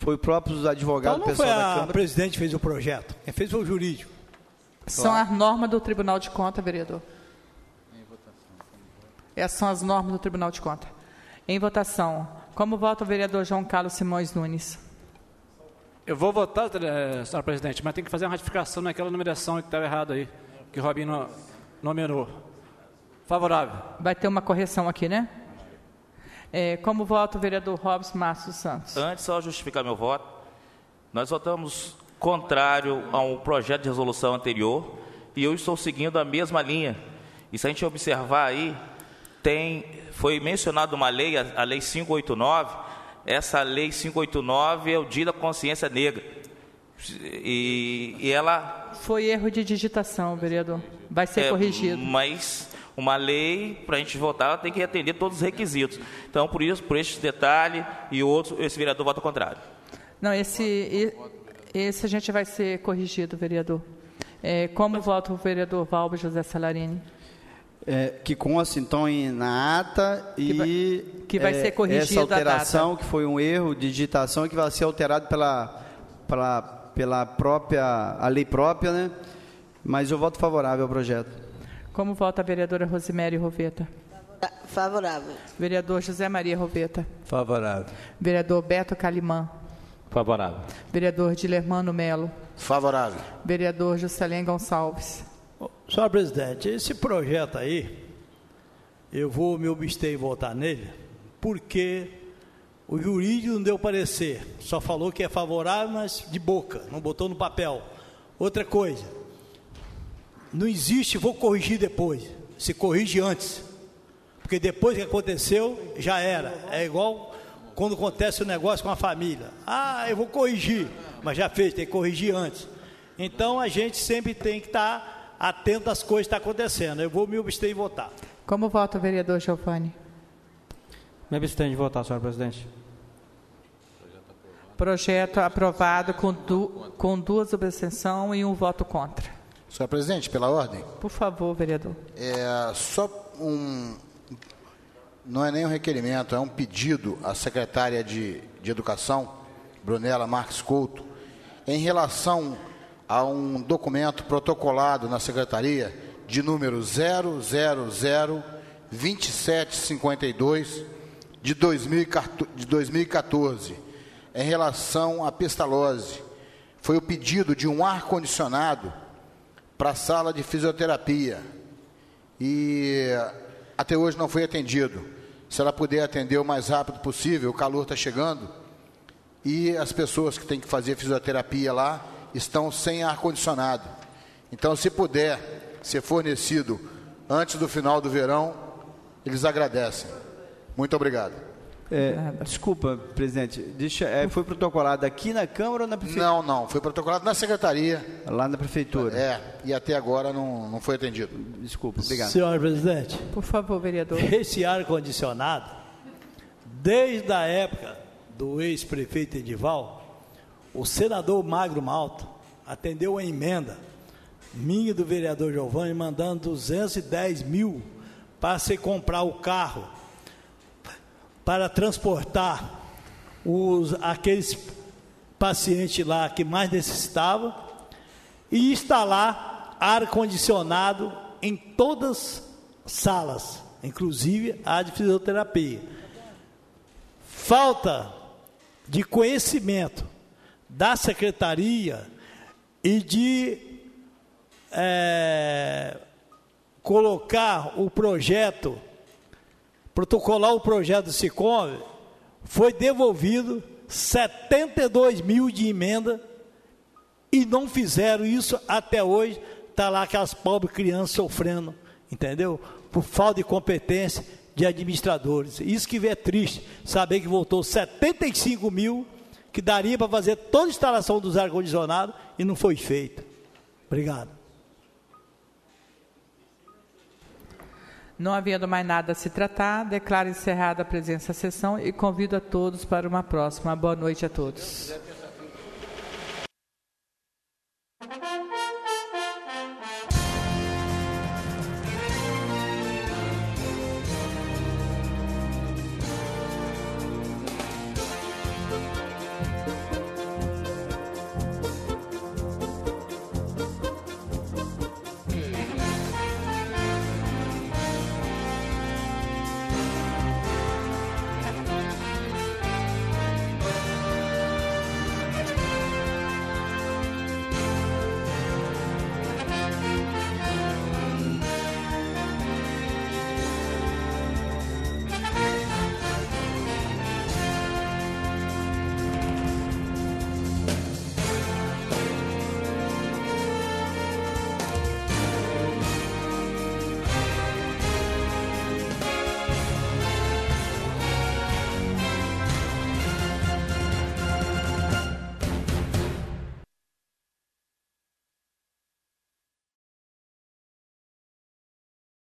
foi o próprio advogado então não pessoal foi da a Câmara. presidente que fez o projeto. Quem fez foi o jurídico. São as normas do Tribunal de Contas, vereador. Essas são as normas do Tribunal de Contas. Em votação, como vota o vereador João Carlos Simões Nunes? Eu vou votar, eh, senhora presidente, mas tem que fazer uma ratificação naquela numeração que estava errada aí, que o Robinho nomeou. Favorável. Vai ter uma correção aqui, né? É, como vota o vereador Robson Márcio Santos? Antes, só justificar meu voto, nós votamos contrário ao projeto de resolução anterior e eu estou seguindo a mesma linha. E se a gente observar aí, tem, foi mencionada uma lei, a, a Lei 589, essa Lei 589 é o Dia da Consciência Negra. E, e ela... Foi erro de digitação, vereador. Vai ser é, corrigido. Mas uma lei, para a gente votar, ela tem que atender todos os requisitos. Então, por isso, por este detalhe e outros, esse vereador vota contrário. Não, esse, esse a gente vai ser corrigido, vereador. É, como vota o vereador Valbo José Salarini? É, que consta então em, na ata que e vai, que vai é, ser corrigida essa alteração que foi um erro de digitação que vai ser alterado pela, pela, pela própria a lei própria, né? Mas eu voto favorável ao projeto. Como vota a vereadora Rosemary Roveta? Favorável. Vereador José Maria Roveta. Favorável. Vereador Beto Calimã. Favorável. Vereador Dilermano Melo. Favorável. Vereador Juscelém Gonçalves. Senhor presidente, esse projeto aí, eu vou me obster em votar nele, porque o jurídico não deu parecer, só falou que é favorável, mas de boca, não botou no papel. Outra coisa, não existe, vou corrigir depois. Se corrige antes. Porque depois que aconteceu, já era. É igual quando acontece um negócio com a família. Ah, eu vou corrigir. Mas já fez, tem que corrigir antes. Então a gente sempre tem que estar atento às coisas que estão acontecendo. Eu vou me abster em votar. Como vota o vereador Giovanni? Me abstenho de votar, senhor presidente. Projeto aprovado com, du com duas abstenções e um voto contra. Senhor presidente, pela ordem. Por favor, vereador. É só um. Não é nem um requerimento, é um pedido à secretária de, de Educação, Brunella Marques Couto, em relação a um documento protocolado na secretaria de número 0002752 de 2014, em relação à pestalose. Foi o pedido de um ar-condicionado para a sala de fisioterapia e até hoje não foi atendido. Se ela puder atender o mais rápido possível, o calor está chegando e as pessoas que têm que fazer fisioterapia lá estão sem ar-condicionado. Então, se puder ser fornecido antes do final do verão, eles agradecem. Muito obrigado. É, desculpa, presidente. Deixa, é, foi protocolado aqui na Câmara ou na Prefeitura? Não, não. Foi protocolado na Secretaria. Lá na Prefeitura? É, e até agora não, não foi atendido. Desculpa, obrigado. Senhor presidente. Por favor, vereador. Esse ar-condicionado, desde a época do ex-prefeito Edival, o senador Magro Malta atendeu a emenda minha e do vereador Giovanni, mandando 210 mil para se comprar o carro para transportar os, aqueles pacientes lá que mais necessitavam e instalar ar-condicionado em todas as salas, inclusive a de fisioterapia. Falta de conhecimento da secretaria e de é, colocar o projeto protocolar o projeto Sicom, foi devolvido 72 mil de emenda e não fizeram isso até hoje. Está lá aquelas pobres crianças sofrendo, entendeu? Por falta de competência de administradores. Isso que é triste, saber que voltou 75 mil, que daria para fazer toda a instalação dos ar-condicionados e não foi feito. Obrigado. Não havendo mais nada a se tratar, declaro encerrada a presença da sessão e convido a todos para uma próxima. Boa noite a todos.